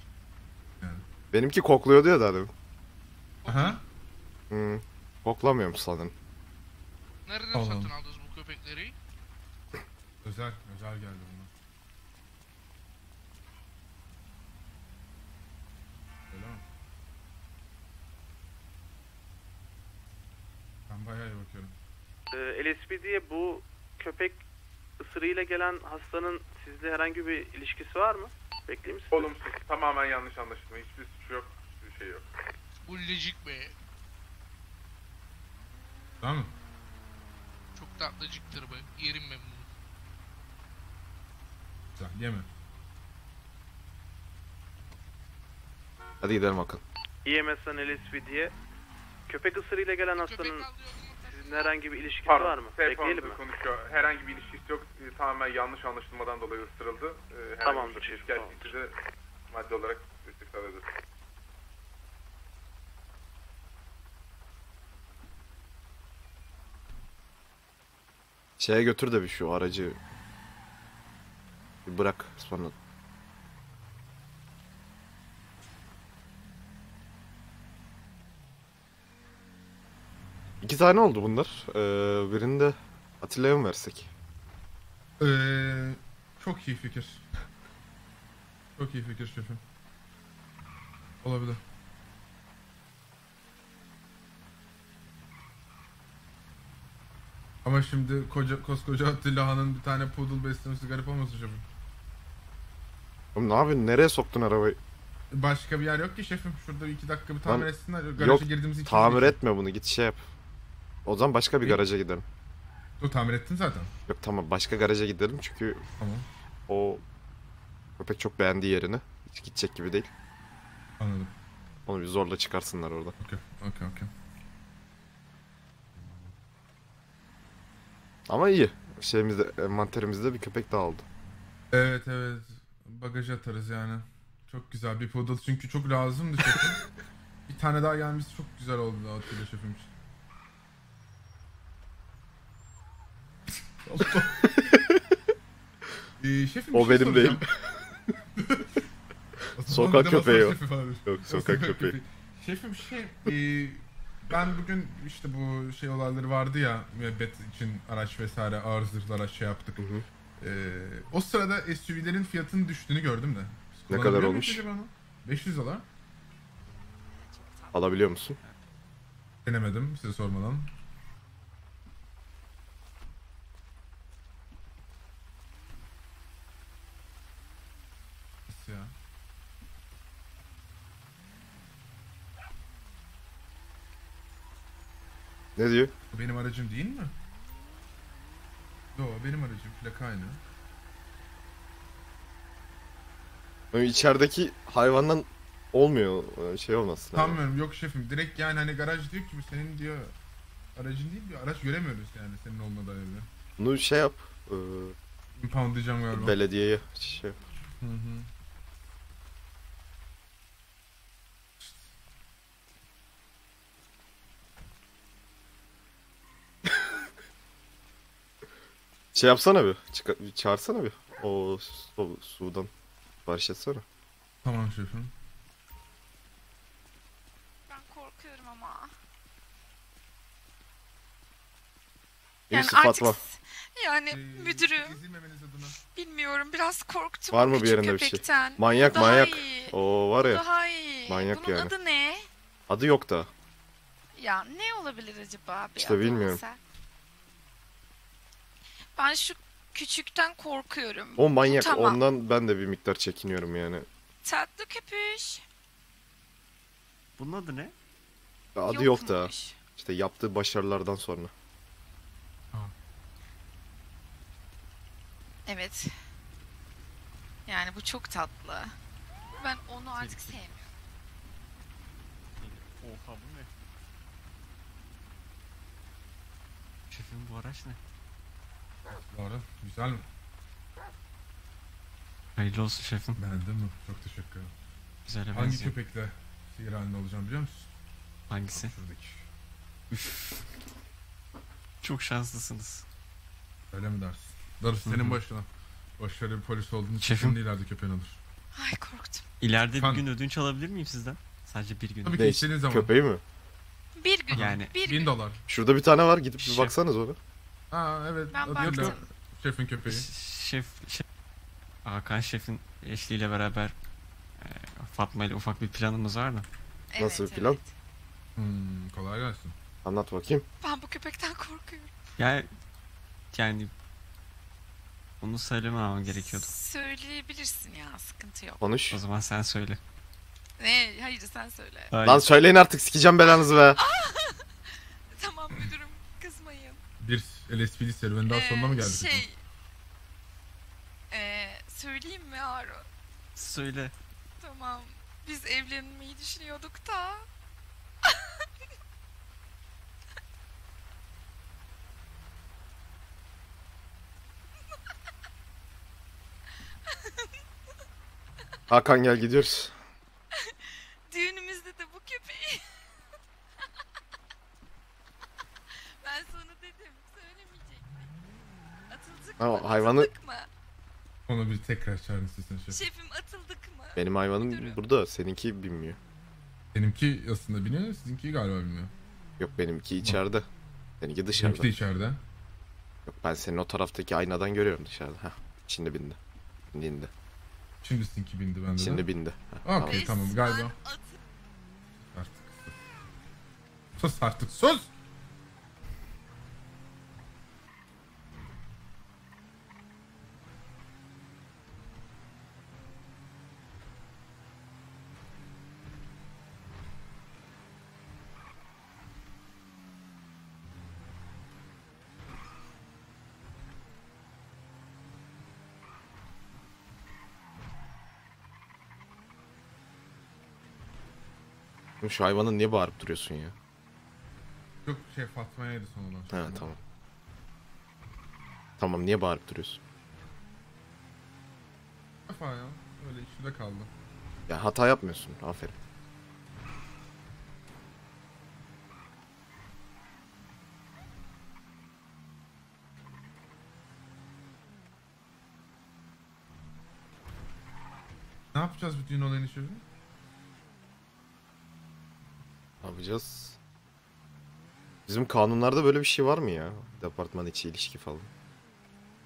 Yani. Benimki kokluyordu ya daha demin. Aha. Hmm. Koklamıyorum sanırım. Nereden Allah satın aldınız bu köpekleri? Özel, özel geldi buna. Öyle mi? Ben bayağı iyi bakıyorum. Ee, LSPD'ye bu köpek ısırığıyla gelen hastanın sizle herhangi bir ilişkisi var mı? Bekleyeyim. Olumsuz. Tamamen yanlış anlaşılma. Hiçbir suçu yok. Hiçbir şey yok. Bu lecik be. Tamam mı? Çok tatlıcıktır be. Yerim ben bunu. Güzel, yeme. Hadi gidelim bakalım. EMS'den LSPD'ye köpek ısırığıyla gelen hastanın sizinle herhangi bir ilişkisi Pardon. var mı? Bekleyelim mi? konuşuyor. Herhangi bir ilişkisi yok. Ee, Tamamen yanlış anlaşılmadan dolayı ısırıldı. Ee, herhangi Tamamdır bir şefim, şikayet tamamdır. size maddi olarak destek sağladı. Şeye götür de bir şu aracı. Bir bırak sonra. İki tane oldu bunlar. Ee, birini de Atilla'ya mı versek? Ee, çok iyi fikir. Çok iyi fikir şefim. Olabilir. Ama şimdi koca koskoca Attila Han'ın bir tane poodle beslemesi garip olmasın şefim. Oğlum ne yapıyorsun? Nereye soktun arabayı? Başka bir yer yok ki şefim. Şurada iki dakika bir tamir Lan, etsinler. Garaja Yok girdiğimiz için. tamir etme bunu git şey yap. O zaman başka bir garaja gidelim. Dur tamir ettin zaten. Yok tamam başka garaja gidelim çünkü Tamam. o köpek çok beğendiği yerini. Hiç gidecek gibi değil. Anladım. Onu bir zorla çıkarsınlar orada. Okey. Okey okey. Ama iyi. Şeyimizde, envanterimizde bir köpek daha oldu. Evet evet. Bagaja atarız yani. Çok güzel bir poodle çünkü çok lazımdı şefim. bir tane daha gelmesi çok güzel oldu Attila şefim için. Ee, şefim O şey benim soracağım. Zaman Sokak köpeği o. Yok, sokak köpeği. Şefim şey, e, ben bugün işte bu şey olayları vardı ya müebbet için araç vesaire ağır zırhlı araç şey yaptık. E, o sırada SUV'lerin fiyatının düştüğünü gördüm de. Ne kadar olmuş? muyuz acaba onu? 500 dolar. Alabiliyor musun? Denemedim size sormadan. Nasıl ya? Ne diyor? Benim aracım değil mi? Yo benim aracım plaka aynı. Böyle içerideki hayvandan olmuyor. Şey olmaz. yani. Sanmıyorum yok şefim direkt yani hani garaj diyor ki bu senin diyor aracın değil bir araç göremiyoruz yani senin olmadığı evde. Bunu şey yap. Impound diyeceğim galiba. belediyeye şey yap. Hı hı. Şey yapsana bir. Çıkar, bir çağırsana bir. O su, sudan barış etsene. Tamam şefim. Ben korkuyorum ama. Yani artık var. yani Ee, müdürüm Ezilmemeniz adına. bilmiyorum biraz korktum Var mı bir küçük yerinde bir şey? köpekten. Manyak Daha manyak. iyi. O var ya. Daha iyi. manyak Bunun yani. adı ne? Adı yok da. Ya ne olabilir acaba bir İşte adı bilmiyorum. olsa? Ben şu küçükten korkuyorum. O manyak. Tamam. Ondan ben de bir miktar çekiniyorum yani. Tatlı köpüş. Bunun adı ne? Adı yok da. Yokmuş. İşte yaptığı başarılardan sonra. Evet. Yani bu çok tatlı. Ben onu artık sevmiyorum. Oha bu ne? Şefim bu araç ne? Doğru. Güzel mi? Hayırlı olsun şefim. Beğendin mi? Çok teşekkür ederim. Güzel Hangi benziyor. köpekle sihir halinde olacağım biliyor musun? Hangisi? Şuradaki. Çok şanslısınız. Öyle mi dersin? Darısı senin başına. Başarılı bir polis olduğun için Şefim. senin ileride köpeğin olur. Ay korktum. İleride Efendim? bir gün ödünç alabilir miyim sizden? Sadece bir gün. Tabii ki istediğin zaman. Köpeği mi? Bir gün. Yani bir Bin gün. dolar. Şurada bir tane var gidip bir Şef. baksanız ona. Ha evet. Ben adıyla baktım. Şefin köpeği. Şef, şef Hakan şefin eşliğiyle beraber e, Fatma ile ufak bir planımız var da. Evet, Nasıl bir plan? evet. Hmm, kolay gelsin. Anlat bakayım. Ben bu köpekten korkuyorum. Yani yani bunu söylemem gerekiyordu. Söyleyebilirsin ya sıkıntı yok. Konuş. O zaman sen söyle. Ne? Hayır sen söyle. Hayır. Lan söyleyin artık sikeceğim belanızı be. Tamam müdürüm LSPD serüveni daha sonuna mı Ee, geldik? Şey... Ee, söyleyeyim mi Harun? Söyle. Tamam. Biz evlenmeyi düşünüyorduk da. Hakan gel gidiyoruz. Düğünümüzde de bu köpeği. ben sana dedim söylemeyecektik. Atıldık Ha, hayvanı- Atıldık mı? Onu bir tekrar çağırın istesin şef. Şefim atıldık mı? Benim hayvanım Müdürüm. burada. Seninki bilmiyor. Benimki aslında biniyor, sizinki galiba bilmiyor. Yok benimki içeride. Seninki dışarıda. Benimki de içeride. Yok ben senin o taraftaki aynadan görüyorum dışarıda. Heh. Şimdi bindi. Şimdi indi. Şimdi sizinki bindi bende de. Şimdi bindi. Okey tamam. tamam galiba. Artık sus. Sus artık sus. Şu hayvanı niye bağırıp duruyorsun ya? Yok şey Fatma'ydı sonradan. Ha tamam. Tamam niye bağırıp duruyorsun? Kafa ya. Öyle içimde kaldı. Ya hata yapmıyorsun. Aferin. Ne yapacağız bütün olayını şefim? Ne yapacağız? Bizim kanunlarda böyle bir şey var mı ya? Departman içi ilişki falan.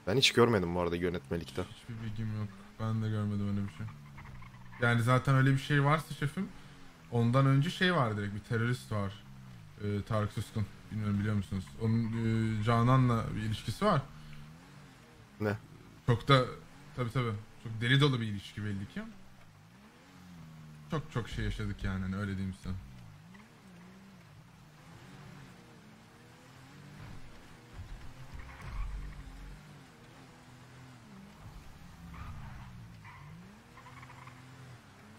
Ben hiç görmedim bu arada yönetmelikte. Hiçbir bilgim yok. Ben de görmedim öyle bir şey. Yani zaten öyle bir şey varsa şefim ondan önce şey var direkt bir terörist var. Ee, Tarık Suskun. Bilmiyorum biliyor musunuz? Onun e, Canan'la bir ilişkisi var. Ne? Çok da tabi tabi çok deli dolu bir ilişki belli ki. Çok çok şey yaşadık yani hani öyle diyeyim size.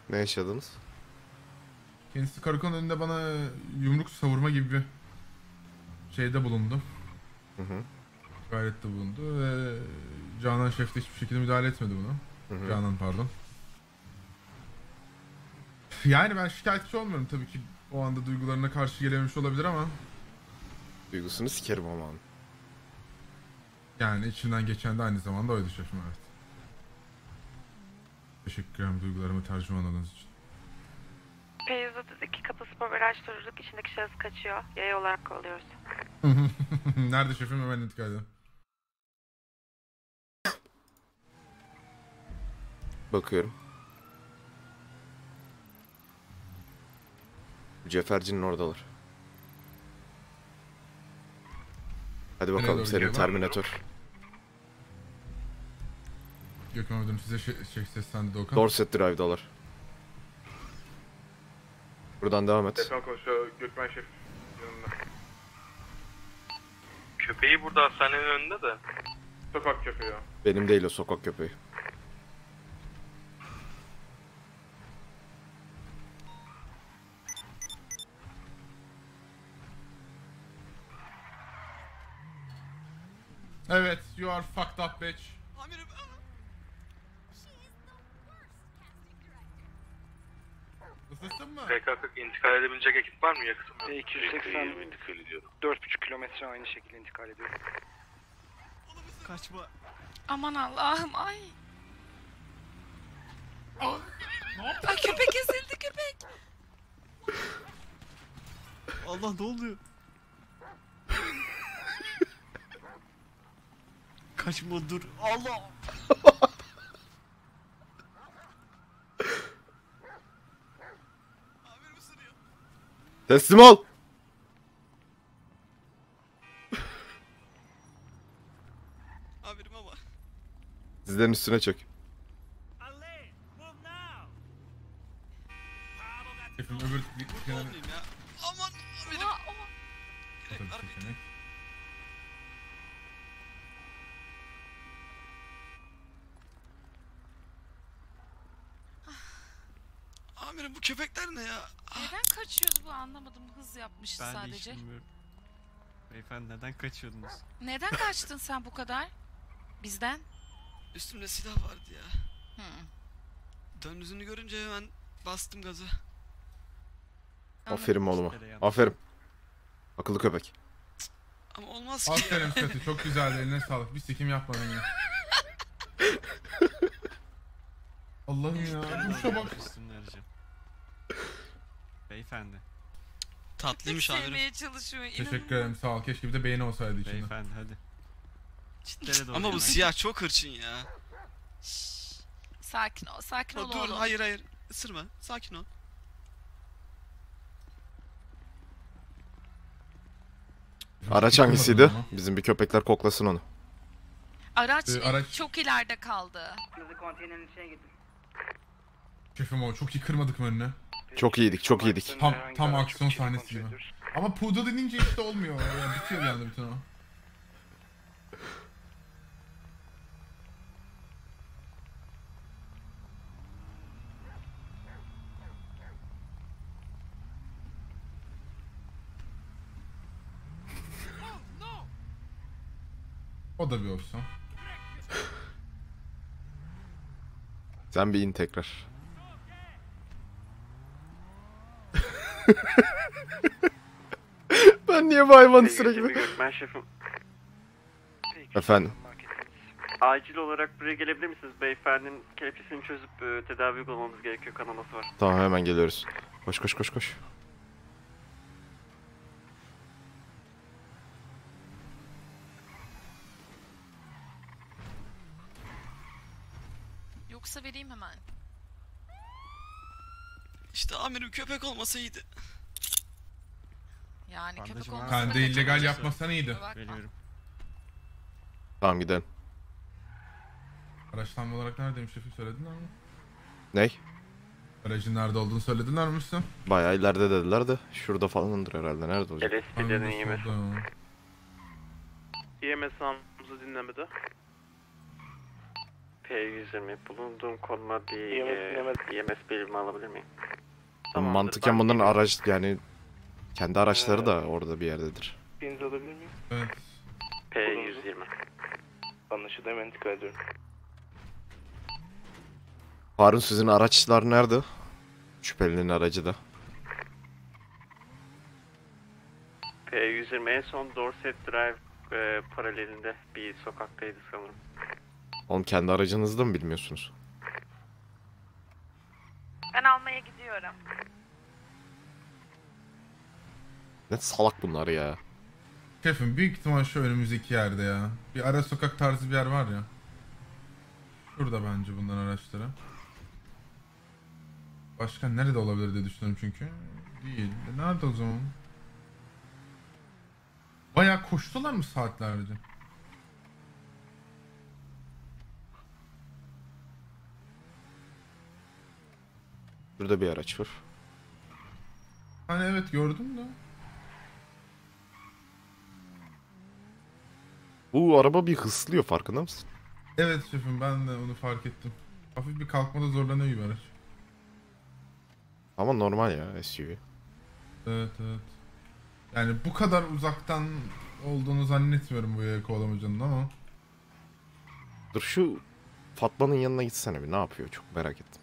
Ne yaşadınız? Kendisi karakolun önünde bana yumruk savurma gibi bir şeyde bulundu. Hı hı. Gayrette bulundu ve Canan Şef de hiçbir şekilde müdahale etmedi buna. Hı hı. Canan pardon. Yani ben şikayetçi olmuyorum tabii ki o anda duygularına karşı gelememiş olabilir ama Duygusunu sikerim ama. onun. yani içinden geçen de aynı zamanda oydu şefim evet. Teşekkür ederim duygularımı tercüman olduğunuz için. P132 kapı spor garaj durduk. İçindeki şahıs kaçıyor. Yaya olarak kovalıyoruz. Nerede şefim hemen intikal edin. Bakıyorum. Ceferci'nin oradalar. Hadi bakalım senin? Terminator. Müdürüm size şey, şey seslendi Doğukan. Dorset Drive'dalar. Buradan devam et. Telefon konuşuyor Gökmen Şef yanında. Köpeği burada hastanenin önünde de. Sokak köpeği o. Benim değil o sokak köpeği. Evet, you are fucked up bitch. Nasılsın mı? PKK intikal edebilecek ekip var mı yakın? E, 280 intikal ediyorum. 4,5 kilometre aynı şekilde intikal ediyor. Kaçma. Aman Allah'ım ay. Ne yaptın? Ay köpek ezildi köpek. Allah ne oluyor? Kaçma dur. Allah. Teslim ol. Amirim ama. Dizlerin üstüne çök. Şefim öbür bir kenara... Olayım ya. Aman amirim. Aa, o- Tabii seçenek. Amirim bu köpekler ne ya? Neden kaçıyordu bu anlamadım. Hız yapmışız Ben de hiç sadece. bilmiyorum. Beyefendi neden kaçıyordunuz? Neden kaçtın sen bu kadar? Bizden? Üstümde silah vardı ya. Hı. Dönüzünü görünce hemen bastım gazı. Aferin oğluma. Yaptın? Aferin. Akıllı köpek. Ama olmaz ki Aferin. Fethi çok güzeldi eline sağlık. Bir sikim yapmadın ya. Allah'ım ya. Duşa bak. Üstümde arayacağım. Beyefendi. Köpek Tatlıymış amirim. sevmeye çalışıyor. Teşekkür ederim sağ ol. Keşke bir de beğeni olsaydı içinde. Beyefendi hadi. Çitlere doğru. Ama bu siyah çok hırçın ya. Sakin ol, sakin ol Dur oğlum. hayır hayır. Isırma. Sakin ol. Araç hangisiydi? Bizim bir köpekler koklasın onu. Araç, Ee, araç- çok ileride kaldı. konteynerin içine gidin. Şefim o çok iyi kırmadık mı önüne? Çok iyiydik, çok iyiydik. Tam tam aksiyon sahnesi gibi. Ama poodle denince işte olmuyor. Yani bitiyor bir anda bütün o. O da bir opsiyon. Sen bir in tekrar. Ben niye bu hayvanı sürekli... Gökmen şefim. Efendim. Acil olarak buraya gelebilir misiniz? Beyefendinin kelepçesini çözüp e, tedavi uygulamamız gerekiyor. Kanaması var. Tamam hemen geliyoruz. Koş koş koş koş. Yoksa vereyim hemen. İşte amirim köpek olmasa iyiydi. Yani köpek Bandajım var. olmasa Sen de illegal yapmasan iyiydi. Veriyorum. Tamam gidelim. Araç tam olarak neredeymiş şefim söylediler mi? Ney? Aracın nerede olduğunu söylediler mi size? Bayağı ileride dediler de şurada falanındır herhalde. Nerede olacak? LSP'den iyi mi? Solda ya. EMS hamımızı dinlemede. P120 bulunduğum konuma bir e, EMS bilimi alabilir miyim? Tamamdır, Mantıken bunların araç yani kendi araçları da orada bir yerdedir. Binizi alabilir miyim? Evet. P120. Anlaşıldı hemen intikal ediyorum. Harun sizin araçlar nerede? Şüphelinin aracı da. P120 en son Dorset Drive e, paralelinde bir sokaktaydı sanırım. Oğlum kendi aracınızda mı bilmiyorsunuz? Ben almaya gidiyorum. Ne salak bunlar ya. Şefim büyük ihtimal şu önümüzdeki yerde ya. Bir ara sokak tarzı bir yer var ya. Şurada bence bunların araçları. Başka nerede olabilir diye düşünüyorum çünkü. Değil. E nerede o zaman? Bayağı koştular mı saatlerce? Burada bir araç var. Hani evet gördüm de. Bu araba bir hıslıyor farkında mısın? Evet şefim ben de onu fark ettim. Hafif bir kalkmada zorlanıyor gibi araç. Ama normal ya SUV. Evet evet. Yani bu kadar uzaktan olduğunu zannetmiyorum bu yaya kovalamacanın ama. Dur şu Fatma'nın yanına gitsene bir ne yapıyor çok merak ettim.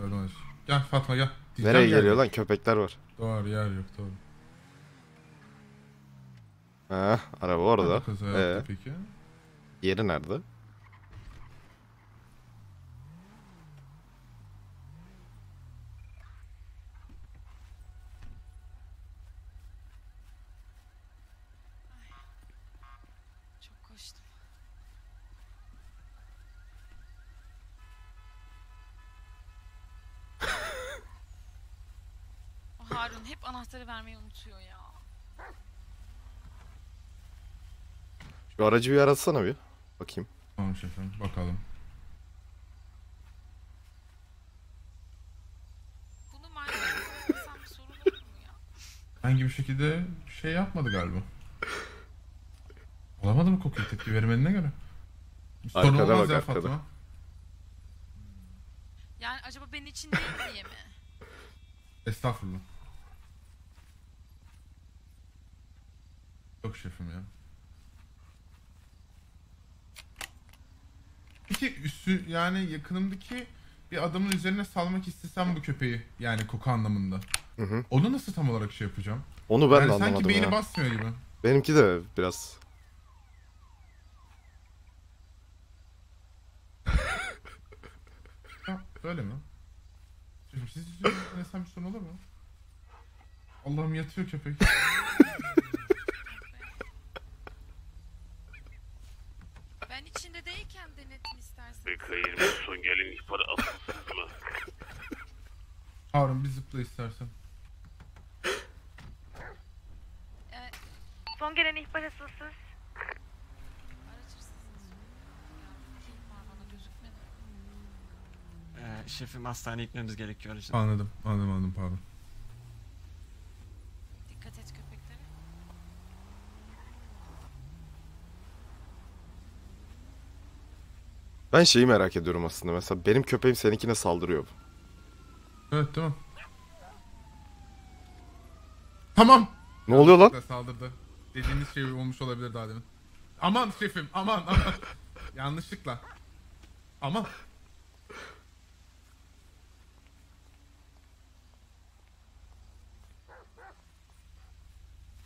Aç. Gel Fatma gel. Diyeceğim Nereye gel. geliyor lan? Köpekler var. Doğru yer yok doğru. Ha, araba orada. Kaza yaptı Ee, peki? yeri nerede? Çok koştum. O Harun hep anahtarı vermeyi unutuyor ya. Şu aracı bir aratsana bir. Bakayım. Tamam şefim bakalım. Bunu bir sorun olur mu ya? Herhangi bir şekilde şey yapmadı galiba. Olamadı mı kokuyu tepki vermediğine göre? Sorun Arkada olmaz bak, ya arkada. Fatma. Yani acaba benim için değil diye mi? Estağfurullah. Yok şefim ya. Peki üstü yani yakınımdaki bir adamın üzerine salmak istesem bu köpeği yani koku anlamında. Hı hı. Onu nasıl tam olarak şey yapacağım? Onu ben yani de sanki anlamadım beyni ya. basmıyor gibi. Benimki de biraz. Ya böyle mi? Siz denesem bir sorun olur mu? Allah'ım yatıyor köpek. Ben içinde değilken denetin istersen. BK20 son gelen ihbarı asılsız mı? Harun bir zıpla istersen. Ee, Son gelen ihbar asılsız. Ee, şefim hastaneye gitmemiz gerekiyor. Anladım, anladım, anladım pardon. Dikkat et köpeklere. Ben şeyi merak ediyorum aslında. Mesela benim köpeğim seninkine saldırıyor. Evet tamam. Tamam. Ne oluyor lan? Saldırdı. Dediğiniz şey olmuş olabilir daha demin. Aman şefim aman aman. Yanlışlıkla. Aman.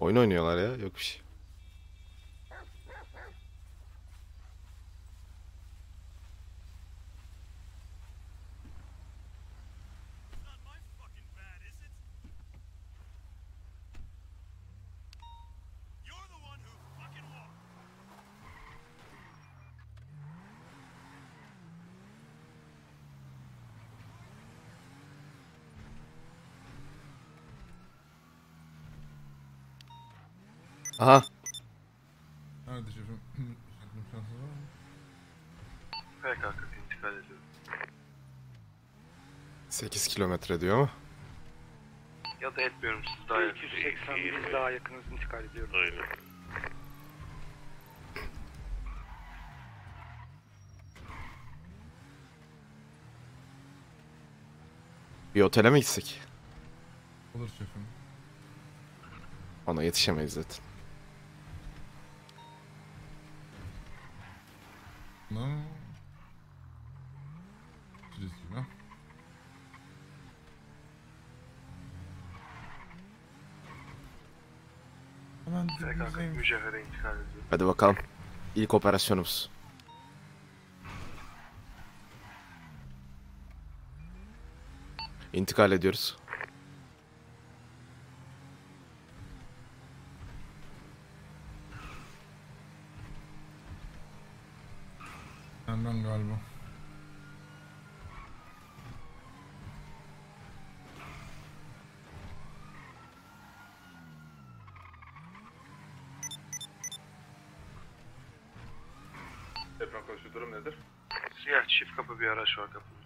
Oyun oynuyorlar ya. Yok bir şey. Aha. Nerede şefim? PKK intikal ediyorum. 8 kilometre diyor ama. Ya da etmiyorum siz daha yakın. 280 biz daha yakınız intikal ediyoruz. Aynen. Bir otele mi gitsek? Olur şefim. Ona yetişemeyiz zaten. Tamam. Üzgünüm. PKK dibimizdeyim. mücevhere intikal ediyorum. Hadi bakalım. İlk operasyonumuz. İntikal ediyoruz. Benden galiba. Deprem konuşu durum nedir? Siyah çift kapı bir araç var kapının.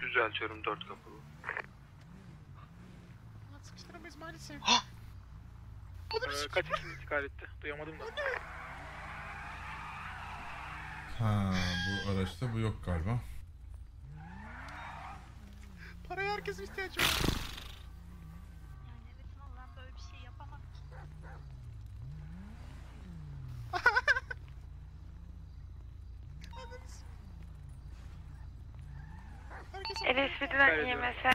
Düzeltiyorum dört kapılı. Sıkıştıramayız maalesef. Ee, kaç kişi intikal etti? Duyamadım da. Ha bu araçta bu yok galiba. Paraya herkesin ihtiyacı var. Evet ama ben böyle bir şey yapamam. IMS'e.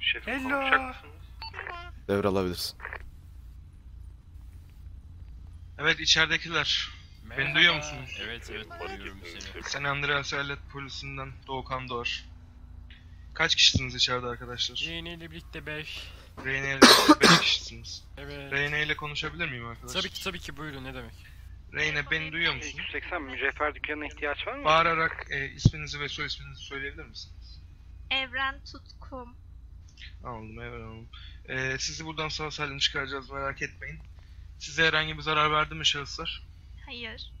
Şefim Hello. konuşacak mısınız? Devralabilirsin. Evet içeridekiler. Beni duyuyor musunuz? Evet evet duyuyorum seni. San Andreas Eyalet Polisi'nden Doğukan Doğar. Kaç kişisiniz içeride arkadaşlar? Yeni ile birlikte 5. Reyne ile birlikte 5 kişisiniz. Evet. Reyne ile konuşabilir miyim arkadaşlar? Tabii ki tabii ki buyurun ne demek. Reyne beni duyuyor musun? 280 mücevher dükkanına ihtiyaç var mı? Bağırarak e, isminizi ve soy isminizi söyleyebilir misiniz? Evren Tutkum. Anladım evet anladım. E, sizi buradan sağ salim çıkaracağız merak etmeyin. Size herhangi bir zarar verdi mi şahıslar? Hayır.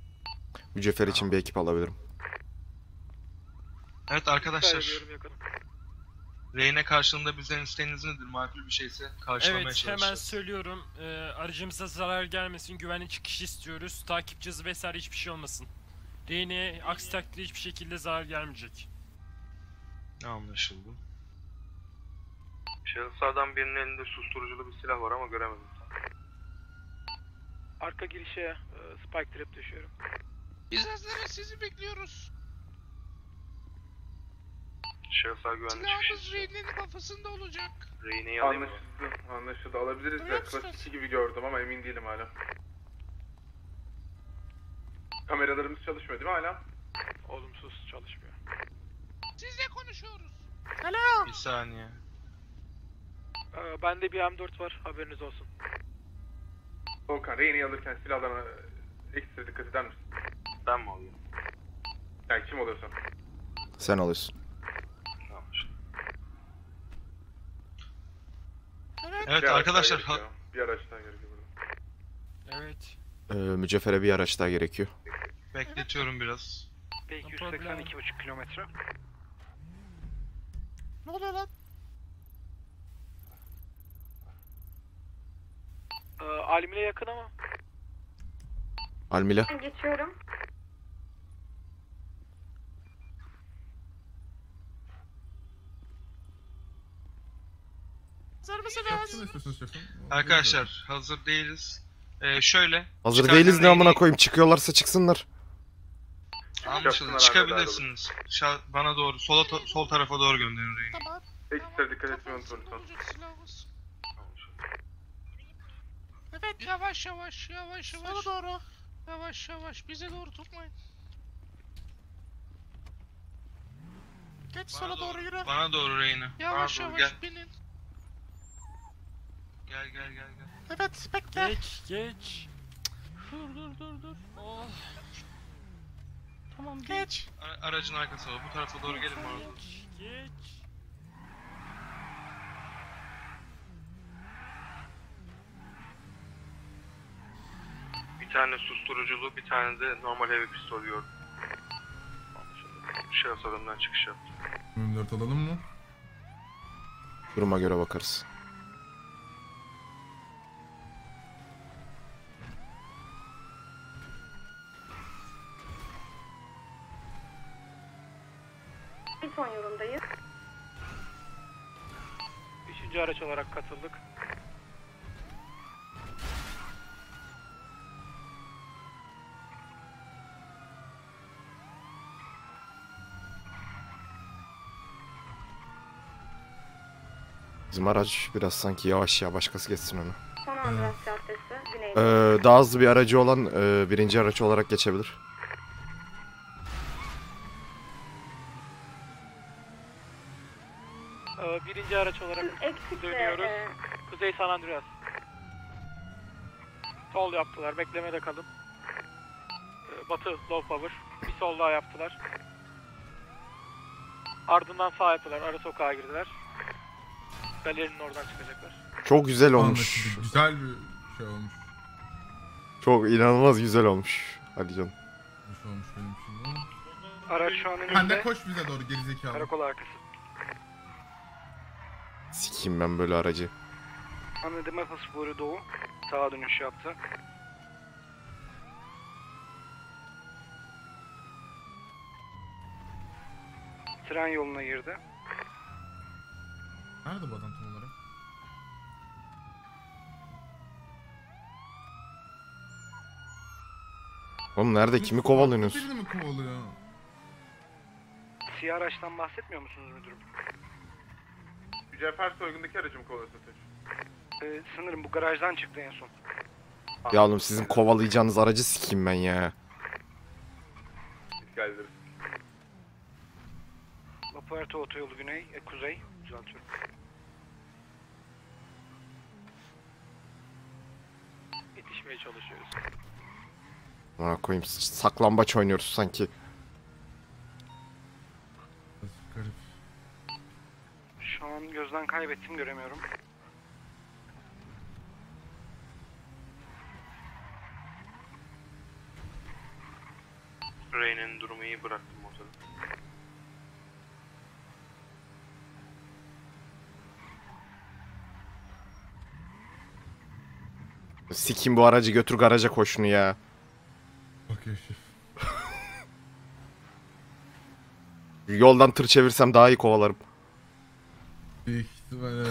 Mücevher için bir ekip alabilirim. Evet arkadaşlar. Reyne karşılığında bizden isteğiniz nedir? Makul bir şeyse karşılamaya Evet çalışacağız. hemen söylüyorum. Ee, aracımıza zarar gelmesin. Güvenli çıkış istiyoruz. Hızı vesaire hiçbir şey olmasın. Reyne'ye aksi takdirde hiçbir şekilde zarar gelmeyecek. Anlaşıldı. Şahıslardan birinin elinde susturuculu bir silah var ama göremedim. Arka girişe e, spike trap düşüyorum. Biz hazırız sizi bekliyoruz. Şahıslar güvenli Silahımız Reyne'nin kafasında olacak. Reyne'yi Anlaşıldı. Anlaşıldı. Alabiliriz de evet. gibi gördüm ama emin değilim hala. Kameralarımız çalışmıyor değil mi hala? Olumsuz çalışmıyor. Sizle konuşuyoruz. Bir saniye. Ee, bende bir M4 var haberiniz olsun. Volkan, Reyne'yi alırken silahlarına ekstra dikkat eder misin? Ben mi alayım? Yani kim oluyorsan. Sen alıyorsun. Anlaşıldı. Evet. Evet Bir araç arkadaşlar gerekiyor. Bir araç daha gerekiyor burada. Evet. Ee, mücevhere bir araç daha gerekiyor. bekletiyorum biraz. B280 2,5 kilometre. Ne oluyor lan? Ee, Almile yakın ama. Almila. Ben geçiyorum. Hazır şefim. Arkadaşlar hazır değiliz. Ee, şöyle. Hazır çıkarken değiliz ne amına Reyne'yi- koyayım çıkıyorlarsa çıksınlar. Anlaşıldı. Çıkabilirsiniz. Şa- bana doğru, sola to- sol tarafa doğru gönderin. Tamam. Ekstra dikkat etmeyi unutma Kafasında lütfen. olacak silahımız. Evet. Yavaş yavaş yavaş yavaş. Sola doğru. Yavaş yavaş bize doğru tutmayın. Geç Bana sola doğru yürü. Bana doğru Reyne. Yavaş bana doğru yavaş gel. binin. Gel gel gel gel. Evet bekle. Geç geç. Dur dur dur dur. Oh. Tamam geç. Ara- aracın arkasına bu tarafa doğru gelin bana. doğru. Geç. Geç. Bir tane susturuculu, bir tane de normal heavy pistol gördüm. Şahıs adamdan çıkış yaptı. M4 alalım mı? Duruma göre bakarız. Son yolundayız. Üçüncü araç olarak katıldık. Bizim araç biraz sanki yavaş ya başkası geçsin onu. Son Andreas Caddesi. Güney. Ee, daha hızlı bir aracı olan e, birinci araç olarak geçebilir. Ee, birinci araç olarak dönüyoruz. e, Kuzey San Andreas. Sol yaptılar. Beklemede kalın. Ee, batı low power. Bir sol daha yaptılar. Ardından sağ yaptılar. Ara sokağa girdiler. Galerinin oradan çıkacaklar. Çok güzel olmuş. Anlaşıldı. Güzel bir şey olmuş. Çok inanılmaz güzel olmuş. Hadi canım. Bir şey olmuş benim için. Araç şu an Sen de önümde. koş bize doğru gerizekalı. Karakol arkası. Sikeyim ben böyle aracı. Anladım Sporu Doğu. Sağa dönüş yaptı. Tren yoluna girdi. Nerede bu adam tam olarak? Oğlum nerede kimi kovalıyorsunuz? Birini mi kovalıyor? siyah araçtan bahsetmiyor musunuz müdürüm? Mücevher soygundaki aracı mı kovalıyorsunuz? Ee, sanırım bu garajdan çıktı en son. Ya oğlum sizin kovalayacağınız aracı sikeyim ben ya. Dikkat ederiz. Lapuerto otoyolu güney, e, kuzey. Düzeltiyorum. Yetişmeye çalışıyoruz. Bana koyayım saklambaç oynuyoruz sanki. An gözden kaybettim göremiyorum. Reyne'nin durumu iyi bıraktım motoru. Sikim bu aracı götür garaja koş şunu ya. Şef. Yoldan tır çevirsem daha iyi kovalarım. Büyük ihtimalle.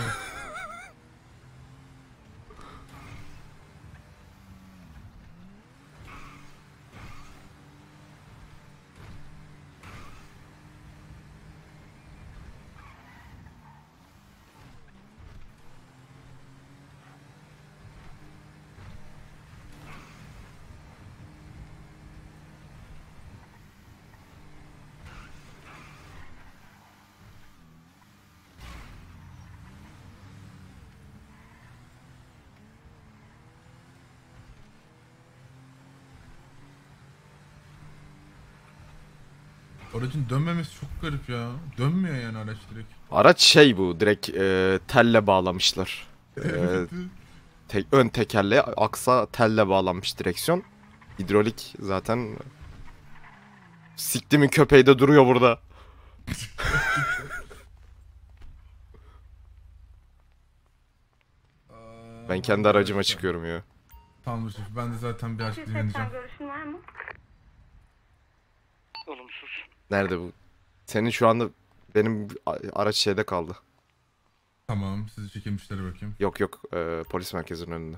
Aracın dönmemesi çok garip ya. Dönmüyor yani araç direkt. Araç şey bu direkt e, telle bağlamışlar. E, tek, ön tekerleğe aksa telle bağlanmış direksiyon. Hidrolik zaten Siktimin köpeği de duruyor burada. ben kendi aracıma çıkıyorum ya. Tamam şef. Ben de zaten bir açık dinleneceğim. görüşün var mı? Nerede bu? Senin şu anda benim araç şeyde kaldı. Tamam. Sizi çekilmişlere bakayım. Yok yok e, polis merkezinin önünde.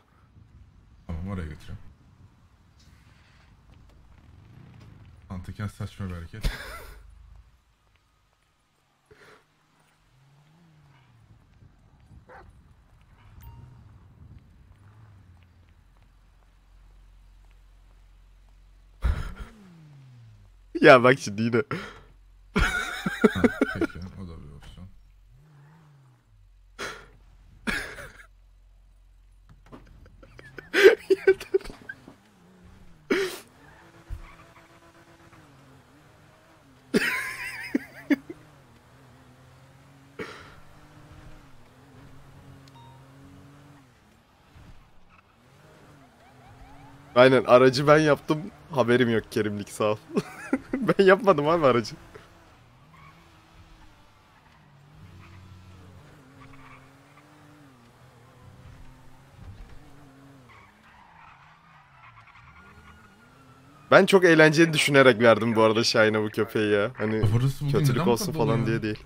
Tamam oraya götüreyim. Mantıken saçma bir hareket. ya bak şimdi yine. ha, peki o da bir opsiyon. Aynen aracı ben yaptım. Haberim yok Kerimlik sağ ol. ben yapmadım abi aracı. Ben çok eğlenceli düşünerek verdim bu arada Şahin'e bu köpeği ya. Hani Burası kötülük olsun falan ya? diye değil.